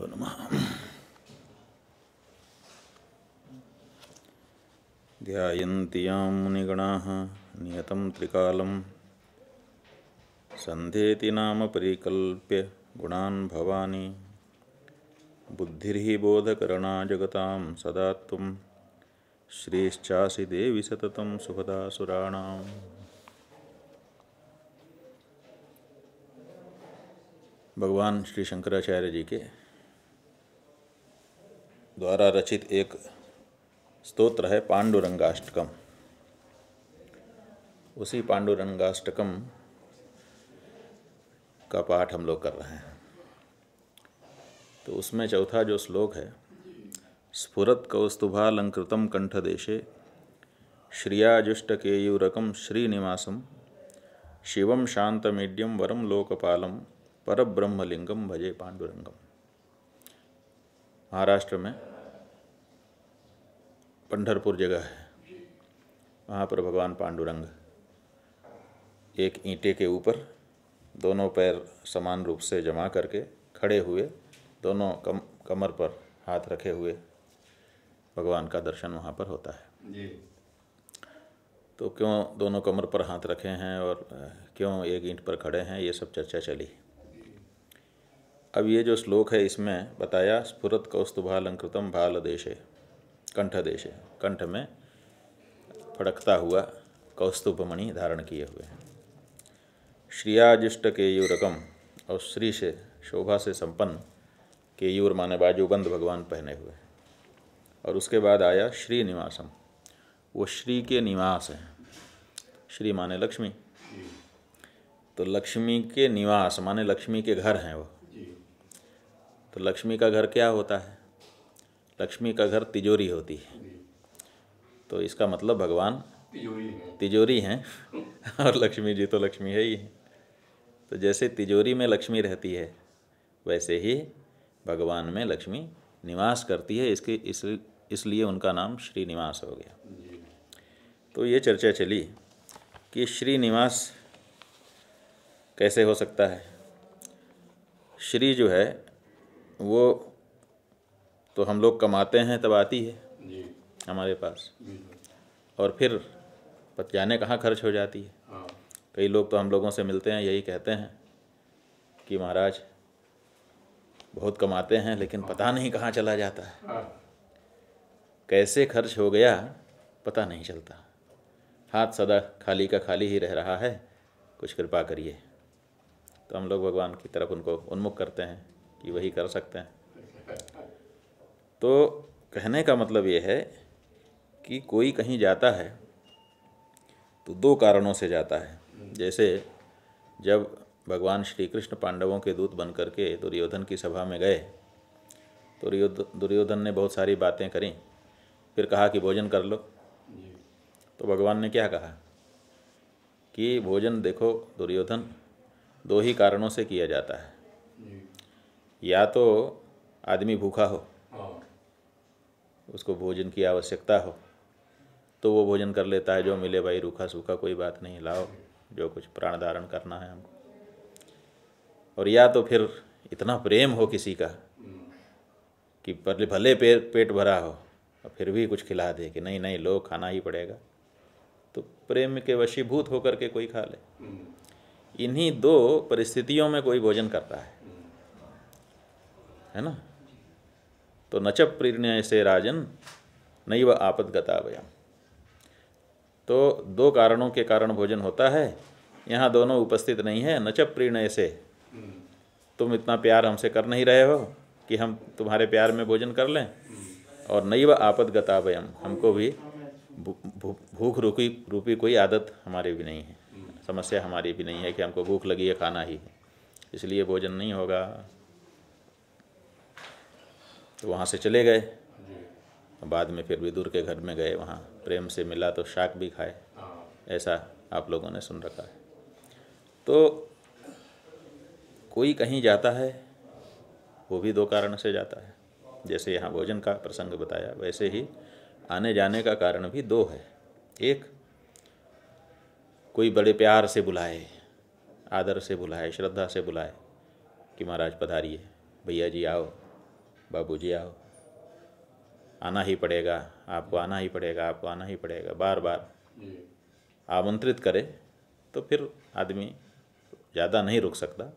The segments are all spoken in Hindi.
नमः ध्यायन्ति यां मुनिगणाः नियतं त्रिकालं। सन्ध्येति नाम परिकल्प्य गुणान् भवानि। बुद्धिर्हि बोधकरणा जगतां सदा त्वं श्रीश्चासि देवि सततं सुभदा सुराणाम् भगवान श्री शंकराचार्य जी के द्वारा रचित एक स्तोत्र है, पांडुरंगाष्टकम। उसी पांडुरंगाष्टकम का पाठ हम लोग कर रहे हैं। तो उसमें चौथा जो श्लोक है, स्फुरत कौस्तुभालंकृतम कंठदेशे, श्रियाजुष्टकेयूरकम श्रीनिवासम, शिवम शांतमीड्यम वरम लोकपालम, परब्रह्मलिंगम भजे पांडुरंगम। महाराष्ट्र में पंढरपुर जगह है। वहाँ पर भगवान पांडुरंग एक ईंटे के ऊपर दोनों पैर समान रूप से जमा करके खड़े हुए दोनों कम कमर पर हाथ रखे हुए भगवान का दर्शन वहाँ पर होता है। जी। तो क्यों दोनों कमर पर हाथ रखे हैं और क्यों एक ईंट पर खड़े हैं ये सब चर्चा चली। अब ये जो श्लोक है इसमें बताया, स्फुरत कौस्तुभालंकृतम भाल देशे कंठ देशे कंठ में फड़कता हुआ कौस्तुभमणि धारण किए हुए हैं। श्रियाजिष्ट केयूरकम और श्री से शोभा से संपन्न केयूर माने बाजूबंद भगवान पहने हुए हैं। और उसके बाद आया श्री निवासम वो श्री के निवास हैं। श्री माने लक्ष्मी। तो लक्ष्मी के निवास, माने लक्ष्मी के घर हैं वो। तो लक्ष्मी का घर क्या होता है? लक्ष्मी का घर तिजोरी होती है। तो इसका मतलब भगवान तिजोरी हैं। और लक्ष्मी जी तो लक्ष्मी है ही है। तो जैसे तिजोरी में लक्ष्मी रहती है वैसे ही भगवान में लक्ष्मी निवास करती है। इसके इस इसलिए उनका नाम श्रीनिवास हो गया। तो ये चर्चा चली कि श्रीनिवास कैसे हो सकता है? श्री जो है वो तो हम लोग कमाते हैं तब आती है। जी। हमारे पास। और फिर पत जाने कहाँ खर्च हो जाती है? हाँ। कई लोग तो हम लोगों से मिलते हैं यही कहते हैं कि महाराज बहुत कमाते हैं लेकिन पता नहीं कहाँ चला जाता है। हाँ। कैसे खर्च हो गया पता नहीं चलता। हाथ सदा खाली का खाली ही रह रहा है कुछ कृपा करिए। तो हम लोग भगवान की तरफ़ उनको उन्मुख करते हैं। कि वही कर सकते हैं। तो कहने का मतलब ये है कि कोई कहीं जाता है तो दो कारणों से जाता है। जैसे जब भगवान श्री कृष्ण पांडवों के दूत बन करके दुर्योधन की सभा में गए तो दुर्योधन ने बहुत सारी बातें करी, फिर कहा कि भोजन कर लो। तो भगवान ने क्या कहा कि भोजन देखो, दुर्योधन दो ही कारणों से किया जाता है। या तो आदमी भूखा हो हाँ। उसको भोजन की आवश्यकता हो तो वो भोजन कर लेता है जो मिले भाई रूखा सूखा कोई बात नहीं लाओ जो कुछ प्राण धारण करना है हमको। और या तो फिर इतना प्रेम हो किसी का कि भले भले पेट पेट भरा हो और फिर भी कुछ खिला दे कि नहीं नहीं लो खाना ही पड़ेगा। तो प्रेम के वशीभूत होकर के कोई खा ले। इन्हीं दो परिस्थितियों में कोई भोजन करता है। है ना? तो नच प्रीण्य से राजन, नैव आपदगता वयम तो दो कारणों के कारण भोजन होता है, यहाँ दोनों उपस्थित नहीं है नच प्रीणय से। तुम इतना प्यार हमसे कर नहीं रहे हो कि हम तुम्हारे प्यार में भोजन कर लें? और नैव आपदगता वयम हमको भू- भूख रूपी रूपी कोई आदत हमारे भी नहीं है। समस्या हमारी भी नहीं है कि हमको भूख लगी है, खाना ही है। इसलिए भोजन नहीं होगा। तो वहाँ से चले गए। बाद में फिर विदुर के घर में गए वहाँ। प्रेम से मिला तो शाक भी खाए। हाँ। ऐसा आप लोगों ने सुन रखा है। तो कोई कहीं जाता है वो भी दो कारण से जाता है। जैसे यहाँ भोजन का प्रसंग बताया वैसे ही आने जाने का कारण भी दो है। एक कोई बड़े प्यार से बुलाए आदर से बुलाए श्रद्धा से बुलाए कि महाराज पधारिए भैया जी आओ। बाबूजी आओ। आना ही पड़ेगा आपको आना ही पड़ेगा आपको आना ही पड़ेगा बार बार आमंत्रित करे तो फिर आदमी ज़्यादा नहीं रुक सकता।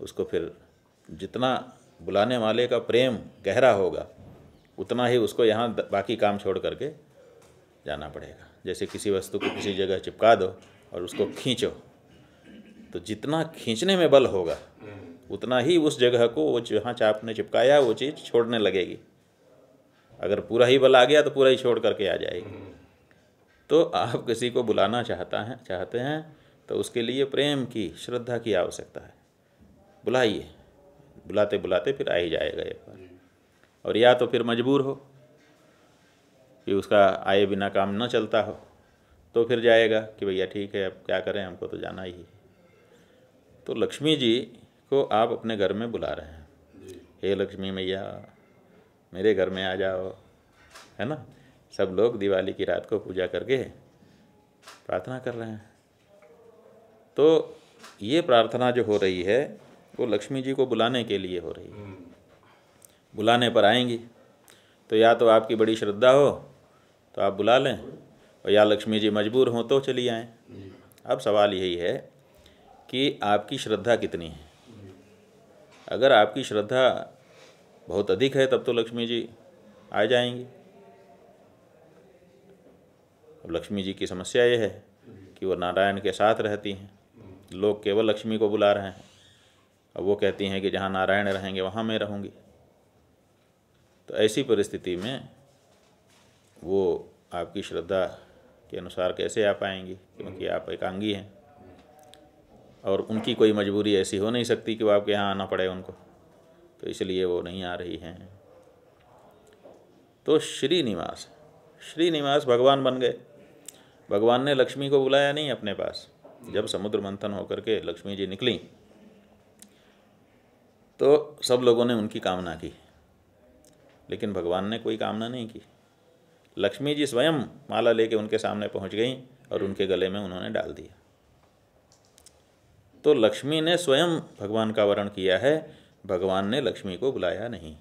उसको फिर जितना बुलाने वाले का प्रेम गहरा होगा उतना ही उसको यहाँ बाकी काम छोड़ करके जाना पड़ेगा। जैसे किसी वस्तु को किसी जगह चिपका दो और उसको खींचो तो जितना खींचने में बल होगा उतना ही उस जगह को वो जहाँ चापने चिपकाया, वो चीज़ छोड़ने लगेगी। अगर पूरा ही बल आ गया तो पूरा ही छोड़ करके आ जाएगी। तो आप किसी को बुलाना चाहता है चाहते हैं तो उसके लिए प्रेम की, श्रद्धा की आवश्यकता है। बुलाइए। बुलाते बुलाते फिर आ ही जाएगा एक बार। और या तो फिर मजबूर हो कि उसका आए बिना काम न चलता हो तो फिर जाएगा कि भैया ठीक है, अब क्या करें, हमको तो जाना है। तो लक्ष्मी जी को आप अपने घर में बुला रहे हैं। हे लक्ष्मी मैया, मेरे घर में आ जाओ। है ना? सब लोग दिवाली की रात को पूजा करके प्रार्थना कर रहे हैं। तो ये प्रार्थना जो हो रही है, वो लक्ष्मी जी को बुलाने के लिए हो रही है। बुलाने पर आएँगी। तो या तो आपकी बड़ी श्रद्धा हो तो आप बुला लें, और या लक्ष्मी जी मजबूर हों तो चली आएँ। अब सवाल यही है कि आपकी श्रद्धा कितनी है? अगर आपकी श्रद्धा बहुत अधिक है, तब तो लक्ष्मी जी आ जाएँगी। अब लक्ष्मी जी की समस्या ये है कि वो नारायण के साथ रहती हैं। लोग केवल लक्ष्मी को बुला रहे हैं। अब वो कहती हैं कि जहाँ नारायण रहेंगे, वहाँ मैं रहूँगी। तो ऐसी परिस्थिति में वो आपकी श्रद्धा के अनुसार कैसे आ पाएँगी? क्योंकि आप एकांगी हैं। और उनकी कोई मजबूरी ऐसी हो नहीं सकती कि वो आपके यहाँ आना पड़े उनको। तो इसलिए वो नहीं आ रही हैं। तो श्रीनिवास श्रीनिवास भगवान बन गए। भगवान ने लक्ष्मी को बुलाया नहीं अपने पास। जब समुद्र मंथन होकर के लक्ष्मी जी निकली तो सब लोगों ने उनकी कामना की। लेकिन भगवान ने कोई कामना नहीं की। लक्ष्मी जी स्वयं माला लेके उनके सामने पहुँच गई और उनके गले में उन्होंने डाल दिया। तो लक्ष्मी ने स्वयं भगवान का वर्ण किया है, भगवान ने लक्ष्मी को बुलाया नहीं।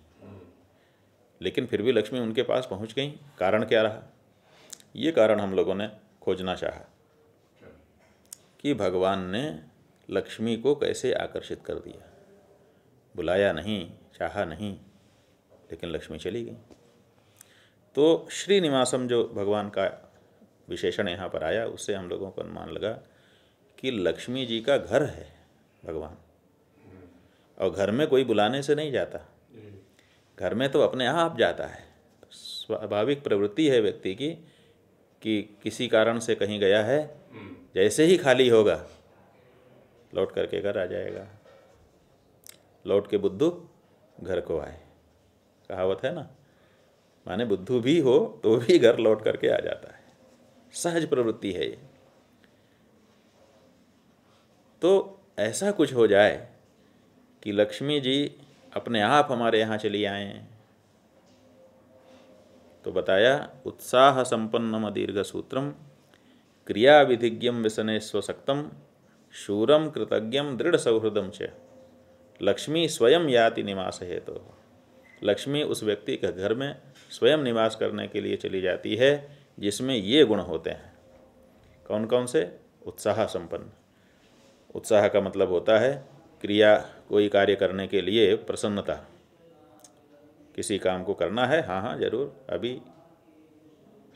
लेकिन फिर भी लक्ष्मी उनके पास पहुँच गई। कारण क्या रहा? ये कारण हम लोगों ने खोजना चाहा कि भगवान ने लक्ष्मी को कैसे आकर्षित कर दिया। बुलाया नहीं, चाहा नहीं, लेकिन लक्ष्मी चली गई। तो श्रीनिवासम जो भगवान का विशेषण यहाँ पर आया उससे हम लोगों को अनुमान लगा कि लक्ष्मी जी का घर है भगवान। और घर में कोई बुलाने से नहीं जाता। घर में तो अपने आप जाता है। स्वाभाविक प्रवृत्ति है व्यक्ति की कि किसी कारण से कहीं गया है, जैसे ही खाली होगा, लौट करके घर आ जाएगा। लौट के बुद्धू घर को आए। कहावत है ना, माने बुद्धू भी हो तो भी घर लौट करके आ जाता है। सहज प्रवृत्ति है ये। तो ऐसा कुछ हो जाए कि लक्ष्मी जी अपने आप हमारे यहाँ चली आए। तो बताया, उत्साह संपन्नम दीर्घ सूत्रम, क्रिया विधिज्ञम व्यसने स्वशक्तम शूरम कृतज्ञम दृढ़ सौहृदम च। लक्ष्मी स्वयं याति निवास हेतु। तो। लक्ष्मी उस व्यक्ति के घर में स्वयं निवास करने के लिए चली जाती है, जिसमें ये गुण होते हैं। कौन कौन से? उत्साह संपन्न। उत्साह का मतलब होता है क्रिया कोई कार्य करने के लिए प्रसन्नता। किसी काम को करना है हाँ हाँ ज़रूर, अभी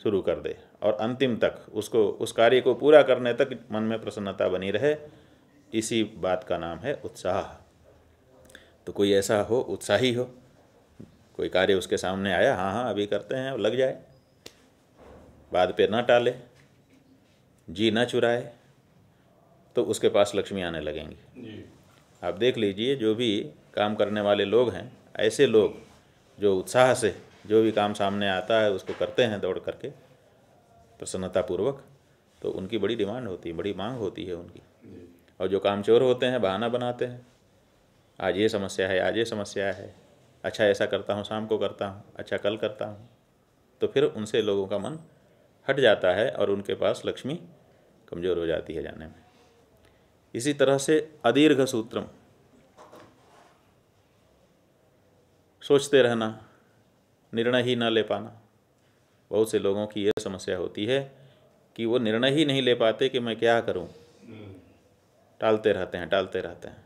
शुरू कर दे। और अंतिम तक उसको, उस कार्य को पूरा करने तक मन में प्रसन्नता बनी रहे। इसी बात का नाम है उत्साह। तो कोई ऐसा हो, उत्साही हो, कोई कार्य उसके सामने आया हाँ हाँ अभी करते हैं लग जाए। बाद पे ना टाले, जी ना चुराए तो उसके पास लक्ष्मी आने लगेंगी। आप देख लीजिए जो भी काम करने वाले लोग हैं ऐसे लोग जो उत्साह से जो भी काम सामने आता है उसको करते हैं दौड़ करके प्रसन्नतापूर्वक तो उनकी बड़ी डिमांड होती है बड़ी मांग होती है उनकी। और जो काम चोर होते हैं बहाना बनाते हैं। आज ये समस्या है आज ये समस्या है। अच्छा ऐसा करता हूँ शाम को करता हूँ अच्छा कल करता हूँ। तो फिर उनसे लोगों का मन हट जाता है और उनके पास लक्ष्मी कमज़ोर हो जाती है जाने में। इसी तरह से अदीर्घ सूत्रम। सोचते रहना, निर्णय ही ना ले पाना। बहुत से लोगों की यह समस्या होती है कि वो निर्णय ही नहीं ले पाते कि मैं क्या करूँ। टालते रहते हैं, टालते रहते हैं।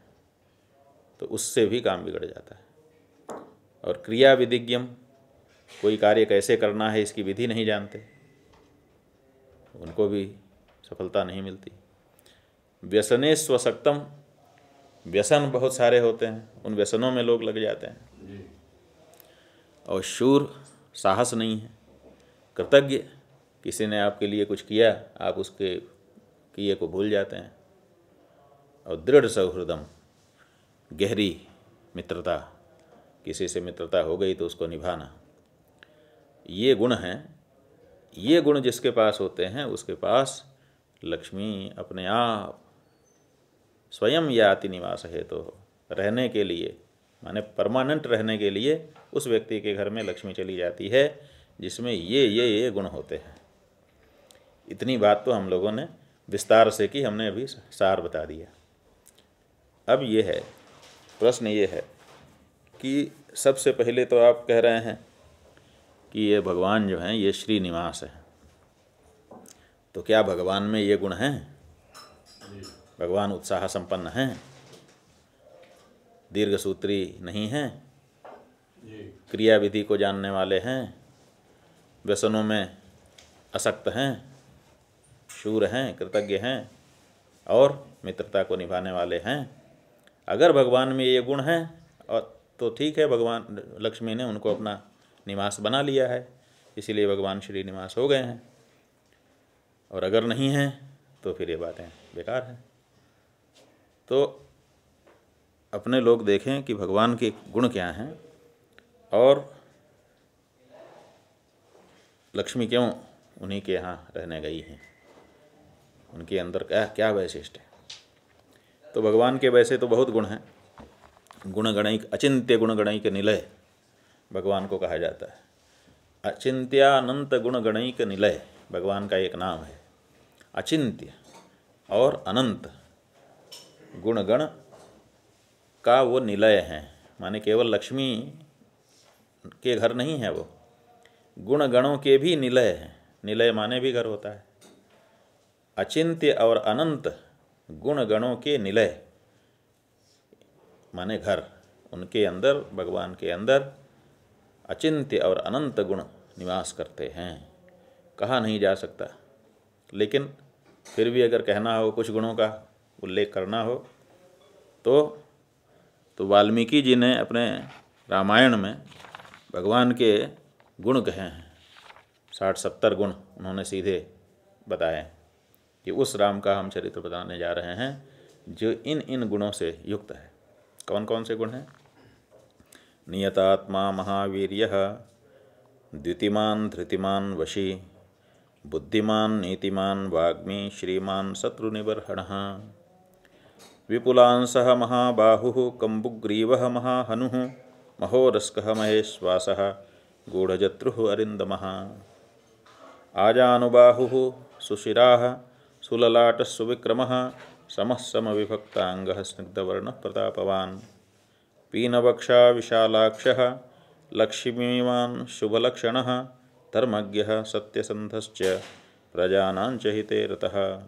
तो उससे भी काम बिगड़ जाता है। और क्रिया विधिज्ञम, कोई कार्य कैसे करना है इसकी विधि नहीं जानते। उनको भी सफलता नहीं मिलती। व्यसने स्वशक्तम व्यसन बहुत सारे होते हैं उन व्यसनों में लोग लग जाते हैं। और शूर साहस नहीं है कृतज्ञ किसी ने आपके लिए कुछ किया आप उसके किए को भूल जाते हैं। और दृढ़ सौहृदम गहरी मित्रता किसी से मित्रता हो गई तो उसको निभाना। ये गुण हैं ये गुण जिसके पास होते हैं उसके पास लक्ष्मी अपने आप स्वयं या अति निवास है। तो रहने के लिए, माने परमानेंट रहने के लिए उस व्यक्ति के घर में लक्ष्मी चली जाती है, जिसमें ये ये ये गुण होते हैं। इतनी बात तो हम लोगों ने विस्तार से की, हमने अभी सार बता दिया। अब ये है, प्रश्न ये है कि सबसे पहले तो आप कह रहे हैं कि ये भगवान जो हैं, ये श्रीनिवास है। तो क्या भगवान में ये गुण हैं? भगवान उत्साह संपन्न हैं। दीर्घ सूत्री नहीं हैं। क्रिया विधि को जानने वाले हैं। व्यसनों में असक्त हैं। शूर हैं कृतज्ञ हैं और मित्रता को निभाने वाले हैं। अगर भगवान में ये गुण हैं और तो ठीक है भगवान लक्ष्मी ने उनको अपना निवास बना लिया है इसीलिए भगवान श्री निवास हो गए हैं। और अगर नहीं हैं तो फिर ये बातें बेकार हैं। तो अपने लोग देखें कि भगवान के गुण क्या हैं और लक्ष्मी क्यों उन्हीं के यहाँ रहने गई हैं? उनके अंदर क्या क्या वैशिष्ट है? तो भगवान के वैसे तो बहुत गुण हैं। गुण गणिक अचिंत्य गुण गणिक निलय भगवान को कहा जाता है। अचिंत्यानंत गुण गणिक निलय भगवान का एक नाम है। अचिंत्य और अनंत गुण गण का वो निलय है। माने केवल लक्ष्मी के घर नहीं है वो। गुण गणों के भी निलय हैं। निलय माने भी घर होता है। अचिंत्य और अनंत गुण गणों के निलय माने घर। उनके अंदर, भगवान के अंदर अचिंत्य और अनंत गुण निवास करते हैं। कहा नहीं जा सकता। लेकिन फिर भी अगर कहना हो कुछ गुणों का उल्लेख करना हो। तो तो वाल्मीकि जी ने अपने रामायण में भगवान के गुण कहे हैं। साठ सत्तर गुण उन्होंने सीधे बताए कि उस राम का हम चरित्र बताने जा रहे हैं, जो इन इन गुणों से युक्त है। कौन कौन से गुण हैं? नियतात्मा महावीर द्युतिमान धृतिमान, वशी, बुद्धिमान, नीतिमान, वाग्मी, श्रीमान, शत्रुनिबर्हण। विपुलांस महाबाहु, कंबुग्रीव महाहनु, महोरस्क महेश्वास गूढ़जत्रु आजानुबाहु, सुशिरा सुललाटस्विक्रम समः समविभक्तांग स्निग्धवर्ण प्रतापवान्। पीनवक्षा विशालाक्ष लक्ष्मीवान् शुभलक्षणः, धर्मज्ञः सत्यसन्धश्च प्रजानाञ्च हिते रतः।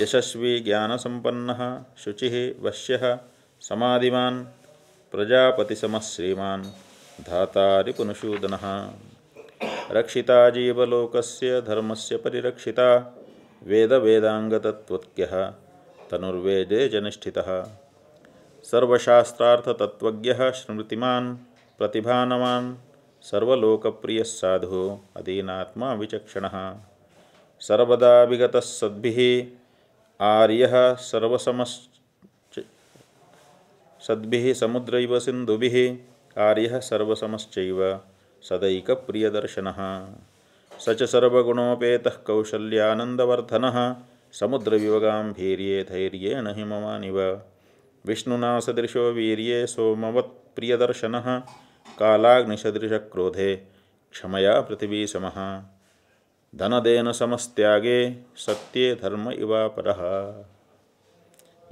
यशस्वी ज्ञानसम्पन्नः शुचिः वश्यः समाधिमान् प्रजापतिसमः श्रीमान् धातारिपुनशूदनः रक्षिता जीवलोकस्य धर्मस्य परिरक्षिता वेदवेदाङ्गतत्त्वज्ञः तनुर्वेदे च निष्ठितः सर्वशास्त्रार्थतत्त्वज्ञः स्मृतिमान् प्रतिभानवान् सर्वलोकप्रियः साधुः अधीनात्मा विचक्षणः। सर्वदा विगतः सद्भिः आर्यः सर्वसमश्च सद्भिः समुद्रैव सिन्धुभिः, आर्यः सर्वसमश्चैव सदैकप्रियदर्शनः। स च सर्वगुणोपेतः कौशल्यानन्दवर्धनः, समुद्रविवगाम्भीर्ये धैर्येण हिमवानिव। विष्णुना सदृशो वीर्ये सोमवत्प्रियदर्शनः, कालाग्निसदृशक्रोधे क्षमया पृथिवीसमः धनदेन समस्त्यागे सत्य धर्म इवा पर।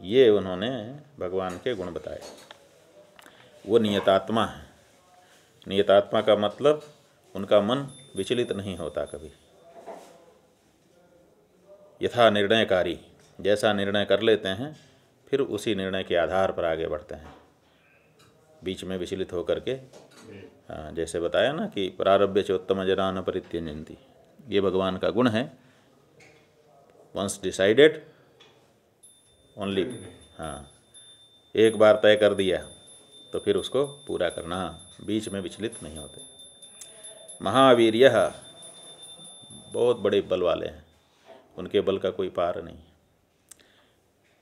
ये उन्होंने भगवान के गुण बताए। वो नियतात्मा है। नियतात्मा का मतलब उनका मन विचलित नहीं होता कभी। यथा निर्णयकारी जैसा निर्णय कर लेते हैं फिर उसी निर्णय के आधार पर आगे बढ़ते हैं। बीच में विचलित होकर के हाँ, जैसे बताया ना कि प्रारभ्य चोत्तम जरा न परित्यजंती। ये भगवान का गुण है। वंस डिसाइडेड ओनली हाँ एक बार तय कर दिया तो फिर उसको पूरा करना बीच में विचलित नहीं होते। महावीर यह बहुत बड़े बल वाले हैं, उनके बल का कोई पार नहीं।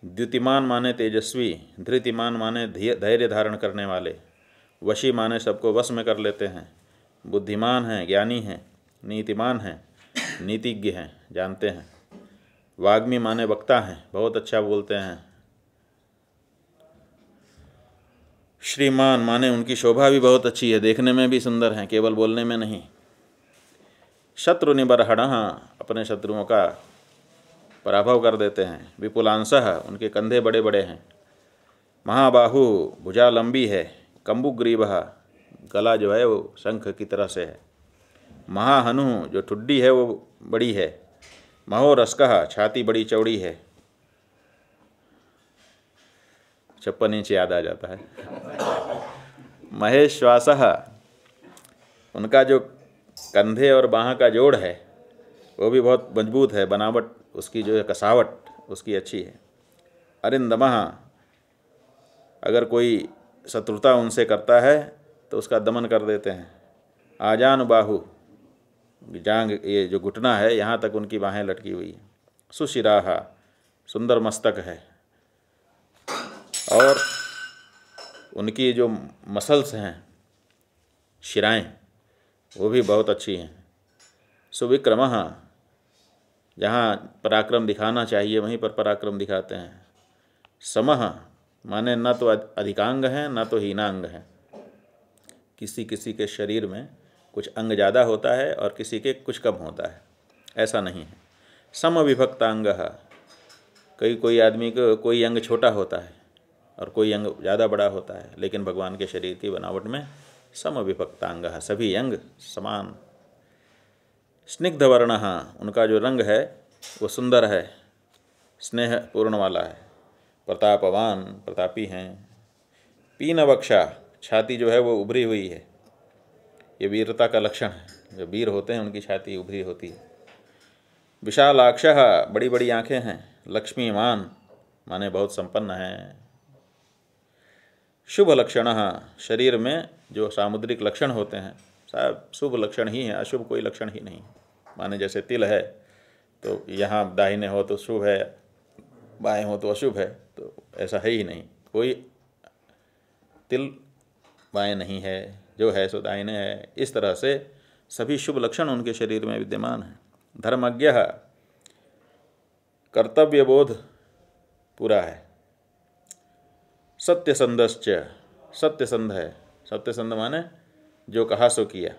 द्युतिमान माने तेजस्वी, धृतिमान माने धैर्य धारण करने वाले, वशी माने सबको वश में कर लेते हैं। बुद्धिमान हैं, ज्ञानी हैं, नीतिमान हैं। नीतिज्ञ हैं, जानते हैं। वाग्मी माने वक्ता हैं, बहुत अच्छा बोलते हैं। श्रीमान माने उनकी शोभा भी बहुत अच्छी है, देखने में भी सुंदर हैं, केवल बोलने में नहीं। शत्रु निबरहण अपने शत्रुओं का पराभव कर देते हैं। विपुलांश, उनके कंधे बड़े बड़े हैं। महाबाहु भुजा लंबी है कम्बुग्रीब गला जो है वो शंख की तरह से है। महाहनु, जो ठुड्डी है, वो बड़ी है। महो रसकह छाती बड़ी चौड़ी है। छप्पन इंच याद आ जाता है। महेश श्वास उनका जो कंधे और बाह का जोड़ है, वो भी बहुत मज़बूत है, बनावट, उसकी जो है कसावट, उसकी अच्छी है। अरिंदमा, अगर कोई शत्रुता उनसे करता है तो उसका दमन कर देते हैं। आजान बाहु जांग, ये जो घुटना है, यहाँ तक उनकी बाहें लटकी हुई है। सुशिराहा, सुंदर मस्तक है। और उनकी जो मसल्स हैं, शिराएँ, वो भी बहुत अच्छी हैं। सुविक्रम, जहाँ पराक्रम दिखाना चाहिए, वहीं पर पराक्रम दिखाते हैं। समह माने न तो अधिकांग हैं, न तो हीनांग हैं। किसी किसी के शरीर में कुछ अंग ज़्यादा होता है और किसी के कुछ कम होता है। ऐसा नहीं है। सम विभक्तांग कई कोई आदमी को कोई अंग छोटा होता है और कोई अंग ज़्यादा बड़ा होता है, लेकिन भगवान के शरीर की बनावट में सम विभक्तांग सभी अंग समान। स्निग्ध वर्ण उनका जो रंग है, वो सुंदर है। स्नेह पूर्ण वाला है। प्रतापवान, प्रतापी हैं। पीन वक्षा छाती जो है, वो उभरी हुई है। ये वीरता का लक्षण है। जो वीर होते हैं, उनकी छाती उभरी होती है। विशालाक्ष, बड़ी बड़ी आँखें हैं। लक्ष्मीमान, माने बहुत संपन्न हैं। शुभ लक्षण, शरीर में जो सामुद्रिक लक्षण होते हैं साहब शुभ लक्षण ही है, अशुभ कोई लक्षण ही नहीं। माने जैसे तिल है तो यहाँ दाहिने हो तो शुभ है, बाएँ हो तो अशुभ है तो ऐसा है ही नहीं। कोई तिल बाएँ नहीं है। जो है सो दाहिने है। इस तरह से सभी शुभ लक्षण उनके शरीर में विद्यमान हैं। धर्मज्ञ कर्तव्य बोध पूरा है। सत्यसंधश्च, सत्यसंध है। सत्यसंध माने जो कहा सो किया।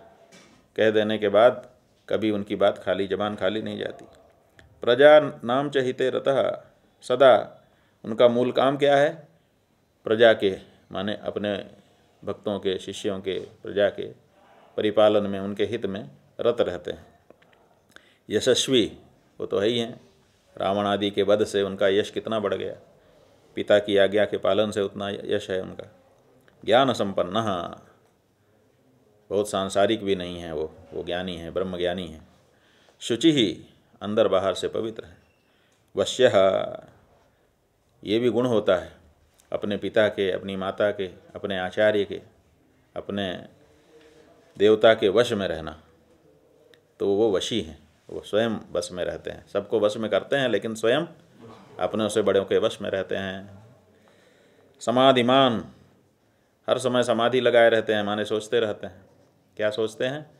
कह देने के बाद कभी उनकी बात खाली, जबान खाली नहीं जाती। प्रजा नाम चहिते रतः, सदा उनका मूल काम क्या है? प्रजा के, माने अपने भक्तों के, शिष्यों के, प्रजा के परिपालन में, उनके हित में रत रहते हैं। यशस्वी, वो तो है ही हैं। रावण आदि के वध से उनका यश कितना बढ़ गया। पिता की आज्ञा के पालन से उतना यश है उनका। ज्ञान संपन्न बहुत सांसारिक भी नहीं है वो वो ज्ञानी है ब्रह्म ज्ञानी है। शुचि ही अंदर बाहर से पवित्र है। वश्य, ये भी गुण होता है। अपने पिता के, अपनी माता के, अपने आचार्य के, अपने देवता के वश में रहना। तो वो वशी हैं, वो स्वयं वश में रहते हैं। सबको वश में करते हैं, लेकिन स्वयं अपने से बड़ों के वश में रहते हैं। समाधिमान, हर समय समाधि लगाए रहते हैं, माने सोचते रहते हैं। क्या सोचते हैं?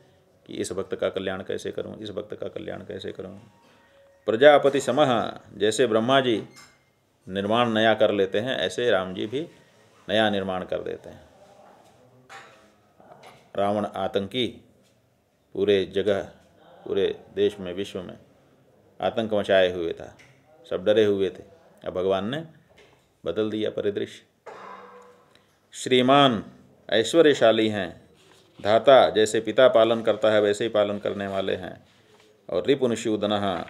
कि इस भक्त का कल्याण कैसे करूँ, इस भक्त का कल्याण कैसे करूँ। प्रजापति समह, जैसे ब्रह्मा जी निर्माण नया कर लेते हैं, ऐसे राम जी भी नया निर्माण कर देते हैं। रावण आतंकी, पूरे जगह, पूरे देश में, विश्व में आतंक मचाए हुए था, सब डरे हुए थे। अब भगवान ने बदल दिया परिदृश्य। श्रीमान, ऐश्वर्यशाली हैं। धाता, जैसे पिता पालन करता है, वैसे ही पालन करने वाले हैं। और रिपुनशूदन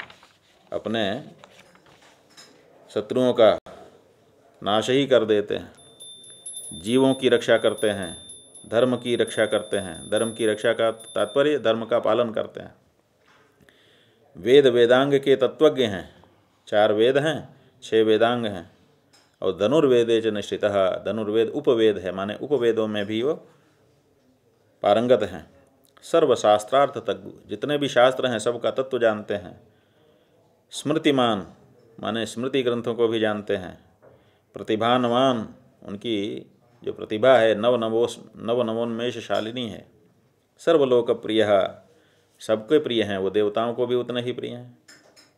अपने शत्रुओं का नाश ही कर देते हैं। जीवों की रक्षा करते हैं, धर्म की रक्षा करते हैं, धर्म की रक्षा का तात्पर्य धर्म का पालन करते हैं। वेद वेदांग के तत्वज्ञ हैं, चार वेद हैं, छह वेदांग हैं, और धनुर्वेदे च निश्चित, धनुर्वेद उपवेद है, माने उपवेदों में भी वो पारंगत हैं। सर्वशास्त्रार्थ तज्ञ जितने भी शास्त्र हैं, सबका तत्व जानते हैं। स्मृतिमान माने स्मृति ग्रंथों को भी जानते हैं। प्रतिभानवान, उनकी जो प्रतिभा है नव नवोस नव नवोन्मेषशालिनी है। सर्वलोक प्रिय सबके प्रिय हैं, वो देवताओं को भी उतने ही प्रिय हैं,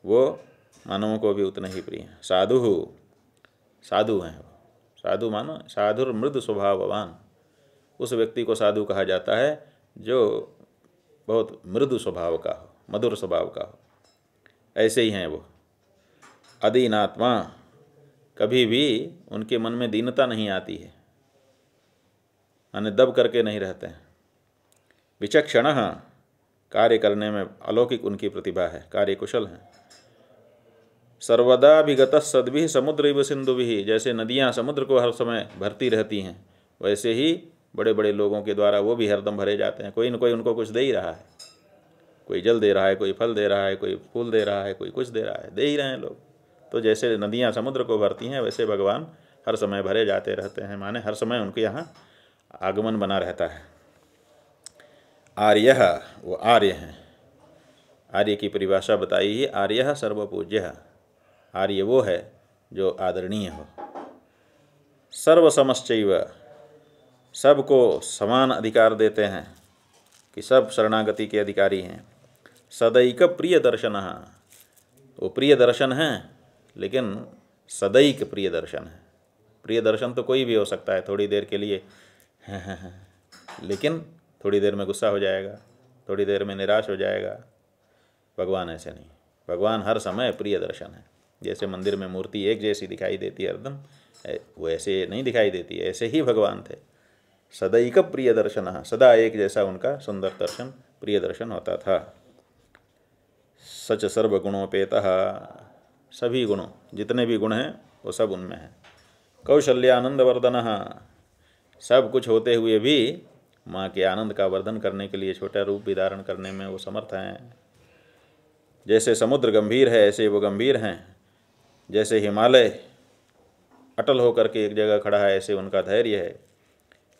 वो मानवों को भी उतने ही प्रिय हैं। साधु साधु हैं वो। साधु मानो, साधुर मृद स्वभाववान। उस व्यक्ति को साधु कहा जाता है, जो बहुत मृदु स्वभाव का हो, मधुर स्वभाव का हो। ऐसे ही हैं वो। अधीनात्मा कभी भी उनके मन में दीनता नहीं आती है। माने दब करके नहीं रहते हैं। विचक्षण कार्य करने में अलौकिक उनकी प्रतिभा है कार्य कुशल हैं। सर्वदा विगत सदभि समुद्र व सिंधु भी जैसे नदियाँ समुद्र को हर समय भरती रहती हैं, वैसे ही बड़े बड़े लोगों के द्वारा वो भी हरदम भरे जाते हैं। कोई न कोई उनको कुछ दे ही रहा है। कोई जल दे रहा है, कोई फल दे रहा है, कोई फूल दे रहा है, कोई कुछ दे रहा है। दे ही रहे हैं लोग। तो जैसे नदियाँ समुद्र को भरती हैं, वैसे भगवान हर समय भरे जाते रहते हैं। माने हर समय उनके यहाँ आगमन बना रहता है। आर्य, वो आर्य हैं। आर्य की परिभाषा बताई ही, आर्य सर्वपूज्य। आर्य वो है जो आदरणीय हो। सर्वसमश्चैव, सबको समान अधिकार देते हैं कि सब शरणागति के अधिकारी हैं। सदैक प्रिय दर्शन वो प्रिय दर्शन हैं लेकिन सदैक प्रिय दर्शन है। प्रिय दर्शन तो कोई भी हो सकता है, थोड़ी देर के लिए। लेकिन थोड़ी देर में गुस्सा हो जाएगा, थोड़ी देर में निराश हो जाएगा। भगवान ऐसे नहीं। भगवान हर समय प्रिय दर्शन है। जैसे मंदिर में मूर्ति एक जैसी दिखाई देती है, हरदम वो ऐसे नहीं दिखाई देती ऐसे ही भगवान थे। सदैक प्रिय दर्शन सदा एक जैसा उनका सुंदर दर्शन, प्रिय दर्शन होता था। सच सर्वगुणोपेत। सभी गुणों, जितने भी गुण हैं, वो सब उनमें हैं। कौशल्यानंद वर्धन सब कुछ होते हुए भी माँ के आनंद का वर्धन करने के लिए छोटा रूप भी धारण करने में वो समर्थ हैं। जैसे समुद्र गंभीर है, ऐसे वो गंभीर हैं। जैसे हिमालय अटल होकर के एक जगह खड़ा है, ऐसे उनका धैर्य है।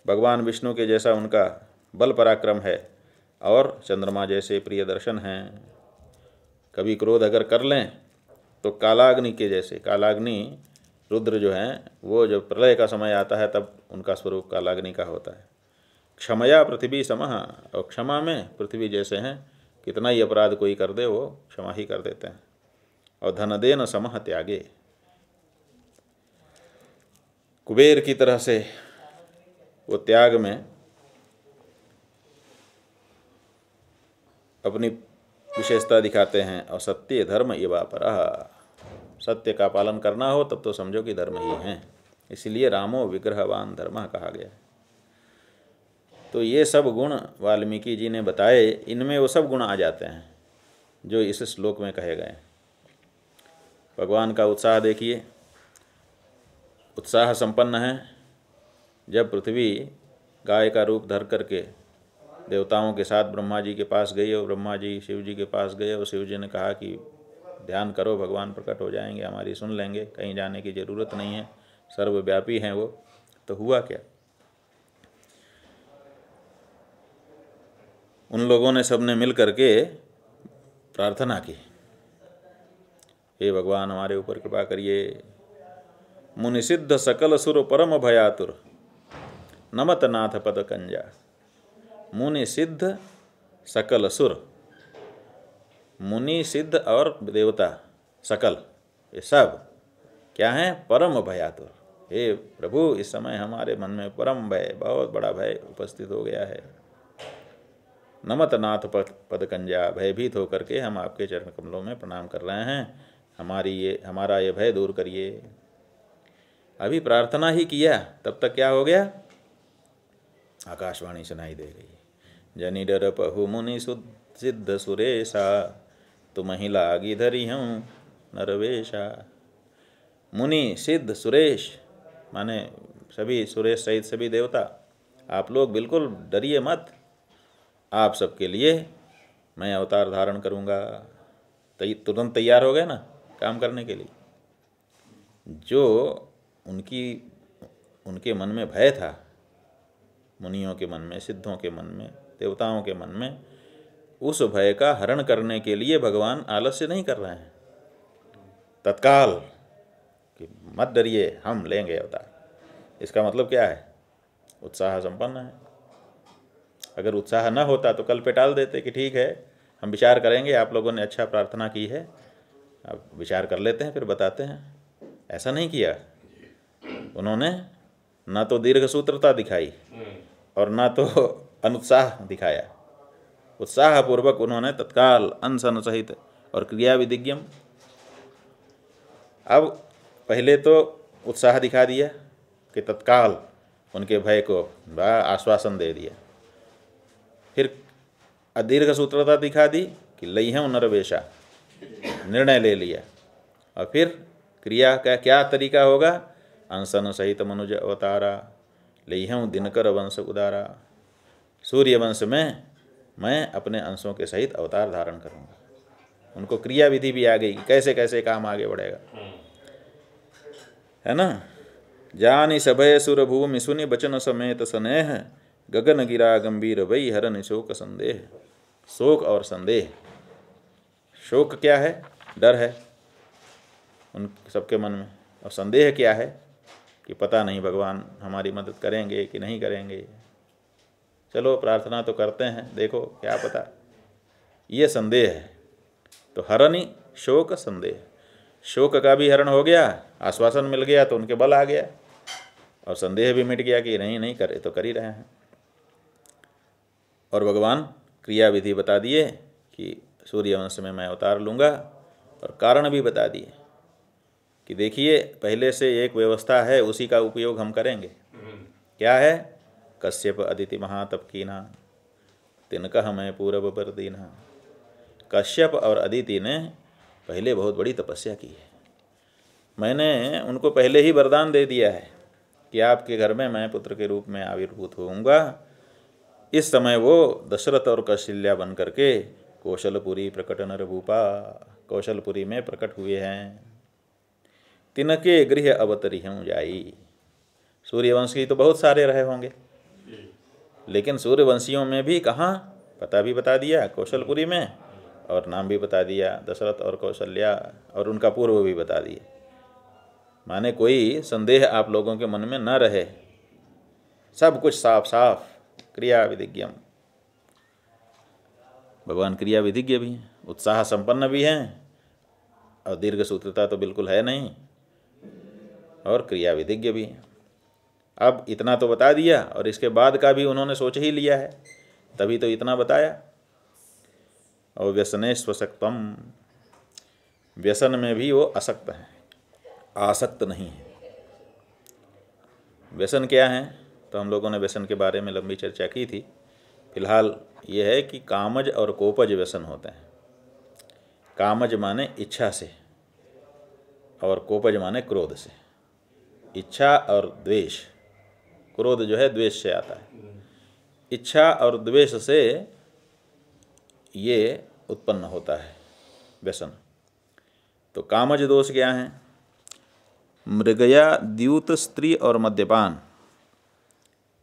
भगवान विष्णु के जैसा उनका बल पराक्रम है, और चंद्रमा जैसे प्रिय दर्शन हैं। कभी क्रोध अगर कर लें तो कालाग्नि के जैसे, कालाग्नि रुद्र जो हैं, वो जब प्रलय का समय आता है, तब उनका स्वरूप कालाग्नि का होता है। क्षमया पृथ्वी समह और क्षमा में पृथ्वी जैसे हैं, कितना ही अपराध कोई कर दे, वो क्षमा ही कर देते हैं। और धन देन समह त्यागे। कुबेर की तरह से वो त्याग में अपनी विशेषता दिखाते हैं, और सत्य धर्म ये वापर सत्य का पालन करना हो, तब तो समझो कि धर्म ही है। इसलिए रामो विग्रहवान धर्म कहा गया तो ये सब गुण वाल्मीकि जी ने बताए, इनमें वो सब गुण आ जाते हैं, जो इस श्लोक में कहे गए भगवान का उत्साह देखिए। उत्साह संपन्न है। जब पृथ्वी गाय का रूप धर करके देवताओं के साथ ब्रह्मा जी के पास गई और ब्रह्मा जी शिव जी के पास गए और शिव जी ने कहा कि ध्यान करो, भगवान प्रकट हो जाएँगे, हमारी सुन लेंगे, कहीं जाने की ज़रूरत नहीं है, सर्वव्यापी हैं वो। तो हुआ क्या? उन लोगों ने सबने मिल करके प्रार्थना की। हे भगवान, हमारे ऊपर कृपा करिए। मुनिसिद्ध सकल सुर परम भयातुर। नमत नाथ पद कंजा। मुनि सिद्ध सकल सुर। मुनि सिद्ध और देवता सकल, ये सब क्या हैं? परम भयातुर। हे प्रभु, इस समय हमारे मन में परम भय, बहुत बड़ा भय उपस्थित हो गया है। नमत नाथ पद कंजा भयभीत होकर के हम आपके चरण कमलों में प्रणाम कर रहे हैं। हमारी ये, हमारा ये भय दूर करिए। अभी प्रार्थना ही किया, तब तक क्या हो गया? आकाशवाणी सुनाई दे गई जनि डर पहु मुनि सिद्ध सुरेशा तुम ही लागी धरी हूँ नरवेशा। मुनि, सिद्ध, सुरेश, माने सभी सुरेश सहित सभी देवता, आप लोग बिल्कुल डरिए मत। आप सबके लिए मैं अवतार धारण करूँगा। तुरंत तैयार हो गए ना काम करने के लिए। जो उनकी उनके मन में भय था, मुनियों के मन में, सिद्धों के मन में देवताओं के मन में उस भय का हरण करने के लिए भगवान आलस्य नहीं कर रहे हैं। तत्काल कि मत डरिए हम लेंगे अवतार। इसका मतलब क्या है? उत्साह संपन्न है। अगर उत्साह न होता तो कल पे टाल देते कि ठीक है हम विचार करेंगे आप लोगों ने अच्छा प्रार्थना की है अब विचार कर लेते हैं फिर बताते हैं। ऐसा नहीं किया। उन्होंने ना तो दीर्घ सूत्रता दिखाई और ना तो अनुत्साह दिखाया। उत्साहपूर्वक उन्होंने तत्काल अनशन सहित और क्रिया विधिज्ञम। अब पहले तो उत्साह दिखा दिया कि तत्काल उनके भय को आश्वासन दे दिया। फिर अदीर्घ सूत्रता दिखा दी कि लई है नरवेशा। निर्णय ले लिया। और फिर क्रिया का क्या तरीका होगा? अंसन सहित मनुज अवतारा। लई हूँ दिनकर वंश उदारा। सूर्य वंश में मैं अपने अंशों के सहित अवतार धारण करूँगा। उनको क्रिया विधि भी आ गई कि कैसे कैसे काम आगे बढ़ेगा। है ना? जानी सभय सुर भूमि सुनि बचन समेत स्नेह, गगन गिरा गंभीर वही हरन शोक संदेह। शोक और संदेह। शोक क्या है? डर है उन सबके मन में। और संदेह क्या है कि पता नहीं भगवान हमारी मदद करेंगे कि नहीं करेंगे। चलो प्रार्थना तो करते हैं देखो क्या पता। ये संदेह है तो हरणी शोक संदेह। शोक का भी हरण हो गया आश्वासन मिल गया तो उनके बल आ गया। और संदेह भी मिट गया कि नहीं नहीं करे तो कर ही रहे हैं। और भगवान क्रिया विधि बता दिए कि सूर्यवंश में मैं उतार लूँगा और कारण भी बता दिए कि देखिए पहले से एक व्यवस्था है उसी का उपयोग हम करेंगे। क्या है? कश्यप अदिति महातप कीना तिनका हमें पूर्व पर दीना। कश्यप और अदिति ने पहले बहुत बड़ी तपस्या की है। मैंने उनको पहले ही वरदान दे दिया है कि आपके घर में मैं पुत्र के रूप में आविर्भूत होऊँगा। इस समय वो दशरथ और कौशल्या बन करके कौशलपुरी प्रकट नरभूपा, कौशलपुरी में प्रकट हुए हैं। तिनके गृह अवतरी हूँ जाई। सूर्यवंश की तो बहुत सारे रहे होंगे। लेकिन सूर्यवंशियों में भी कहाँ? पता भी बता दिया कौशलपुरी में, और नाम भी बता दिया दशरथ और कौशल्या, और उनका पूर्व भी बता दिए माने कोई संदेह आप लोगों के मन में न रहे। सब कुछ साफ़ साफ़, क्रिया विधिज्ञम। भगवान क्रिया विधिज्ञ भी हैं, उत्साह संपन्न भी हैं, और दीर्घ सूत्रता तो बिल्कुल है नहीं, और क्रिया विधिज्ञ भी हैं। अब इतना तो बता दिया और इसके बाद का भी उन्होंने सोच ही लिया है। तभी तो इतना बताया। और व्यसने स्वशक्तम। व्यसन में भी वो असक्त हैं। आसक्त नहीं है। व्यसन क्या है? तो हम लोगों ने व्यसन के बारे में लंबी चर्चा की थी। फ़िलहाल ये है कि कामज और कोपज व्यसन होते हैं। कामज माने इच्छा से और कोपज माने क्रोध से। इच्छा और द्वेष। क्रोध जो है द्वेष से आता है। इच्छा और द्वेष से ये उत्पन्न होता है व्यसन। तो कामज दोष क्या हैं? मृगया द्यूत स्त्री और मद्यपान,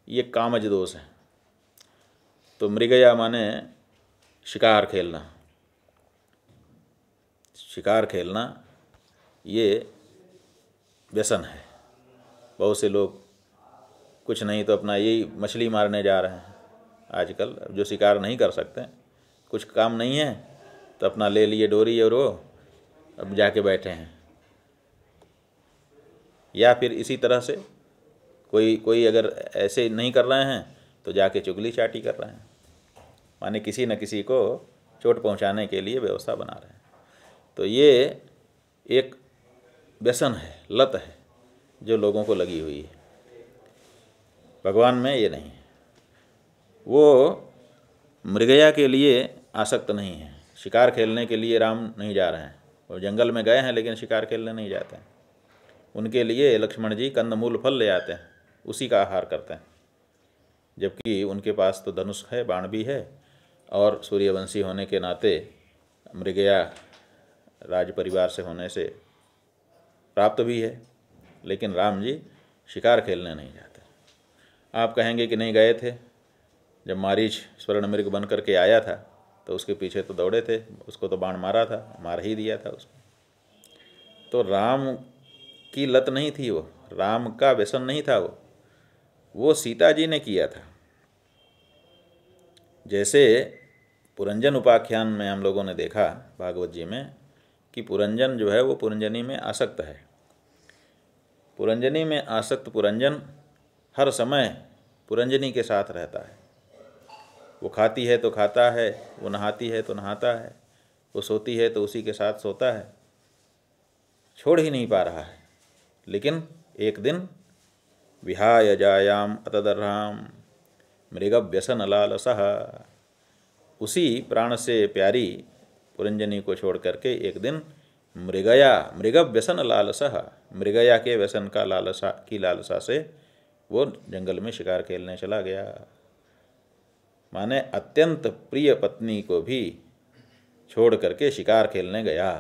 ये कामज दोष है। तो मृगया माने शिकार खेलना। शिकार खेलना ये व्यसन है। बहुत से लोग कुछ नहीं तो अपना यही मछली मारने जा रहे हैं। आजकल जो शिकार नहीं कर सकते, कुछ काम नहीं है तो अपना ले लिए डोरी और वो अब जाके बैठे हैं। या फिर इसी तरह से कोई कोई अगर ऐसे नहीं कर रहे हैं तो जाके चुगली चाटी कर रहे हैं। माने किसी न किसी को चोट पहुँचाने के लिए व्यवस्था बना रहे हैं। तो ये एक व्यसन है, लत है, जो लोगों को लगी हुई है। भगवान में ये नहीं है। वो मृगया के लिए आसक्त नहीं है। शिकार खेलने के लिए राम नहीं जा रहे हैं। वो जंगल में गए हैं, लेकिन शिकार खेलने नहीं जाते हैं। उनके लिए लक्ष्मण जी कंदमूल फल ले आते हैं। उसी का आहार करते हैं। जबकि उनके पास तो धनुष है, बाण भी है, और सूर्यवंशी होने के नाते मृगया राज परिवार से होने से प्राप्त भी है। लेकिन राम जी शिकार खेलने नहीं जाते। आप कहेंगे कि नहीं गए थे? जब मारीच स्वर्ण मृग बन करके आया था तो उसके पीछे तो दौड़े थे, उसको तो बाण मारा था, मार ही दिया था उसको। तो राम की लत नहीं थी वो, राम का व्यसन नहीं था वो। वो सीता जी ने किया था। जैसे पुरंजन उपाख्यान में हम लोगों ने देखा भागवत जी में, कि पुरंजन जो है वो पुरंजनी में आसक्त है। पुरंजनी में आसक्त पुरंजन हर समय पुरंजनी के साथ रहता है। वो खाती है तो खाता है, वो नहाती है तो नहाता है, वो सोती है तो उसी के साथ सोता है। छोड़ ही नहीं पा रहा है। लेकिन एक दिन विहाय जायाम अतदर्राम मृग व्यसन लालसह उसी प्राण से प्यारी पुरंजनी को छोड़ करके एक दिन मृगया मृग व्यसन लालसा, मृगया के व्यसन का लालसा, की लालसा से वो जंगल में शिकार खेलने चला गया। माने अत्यंत प्रिय पत्नी को भी छोड़ करके शिकार खेलने गया।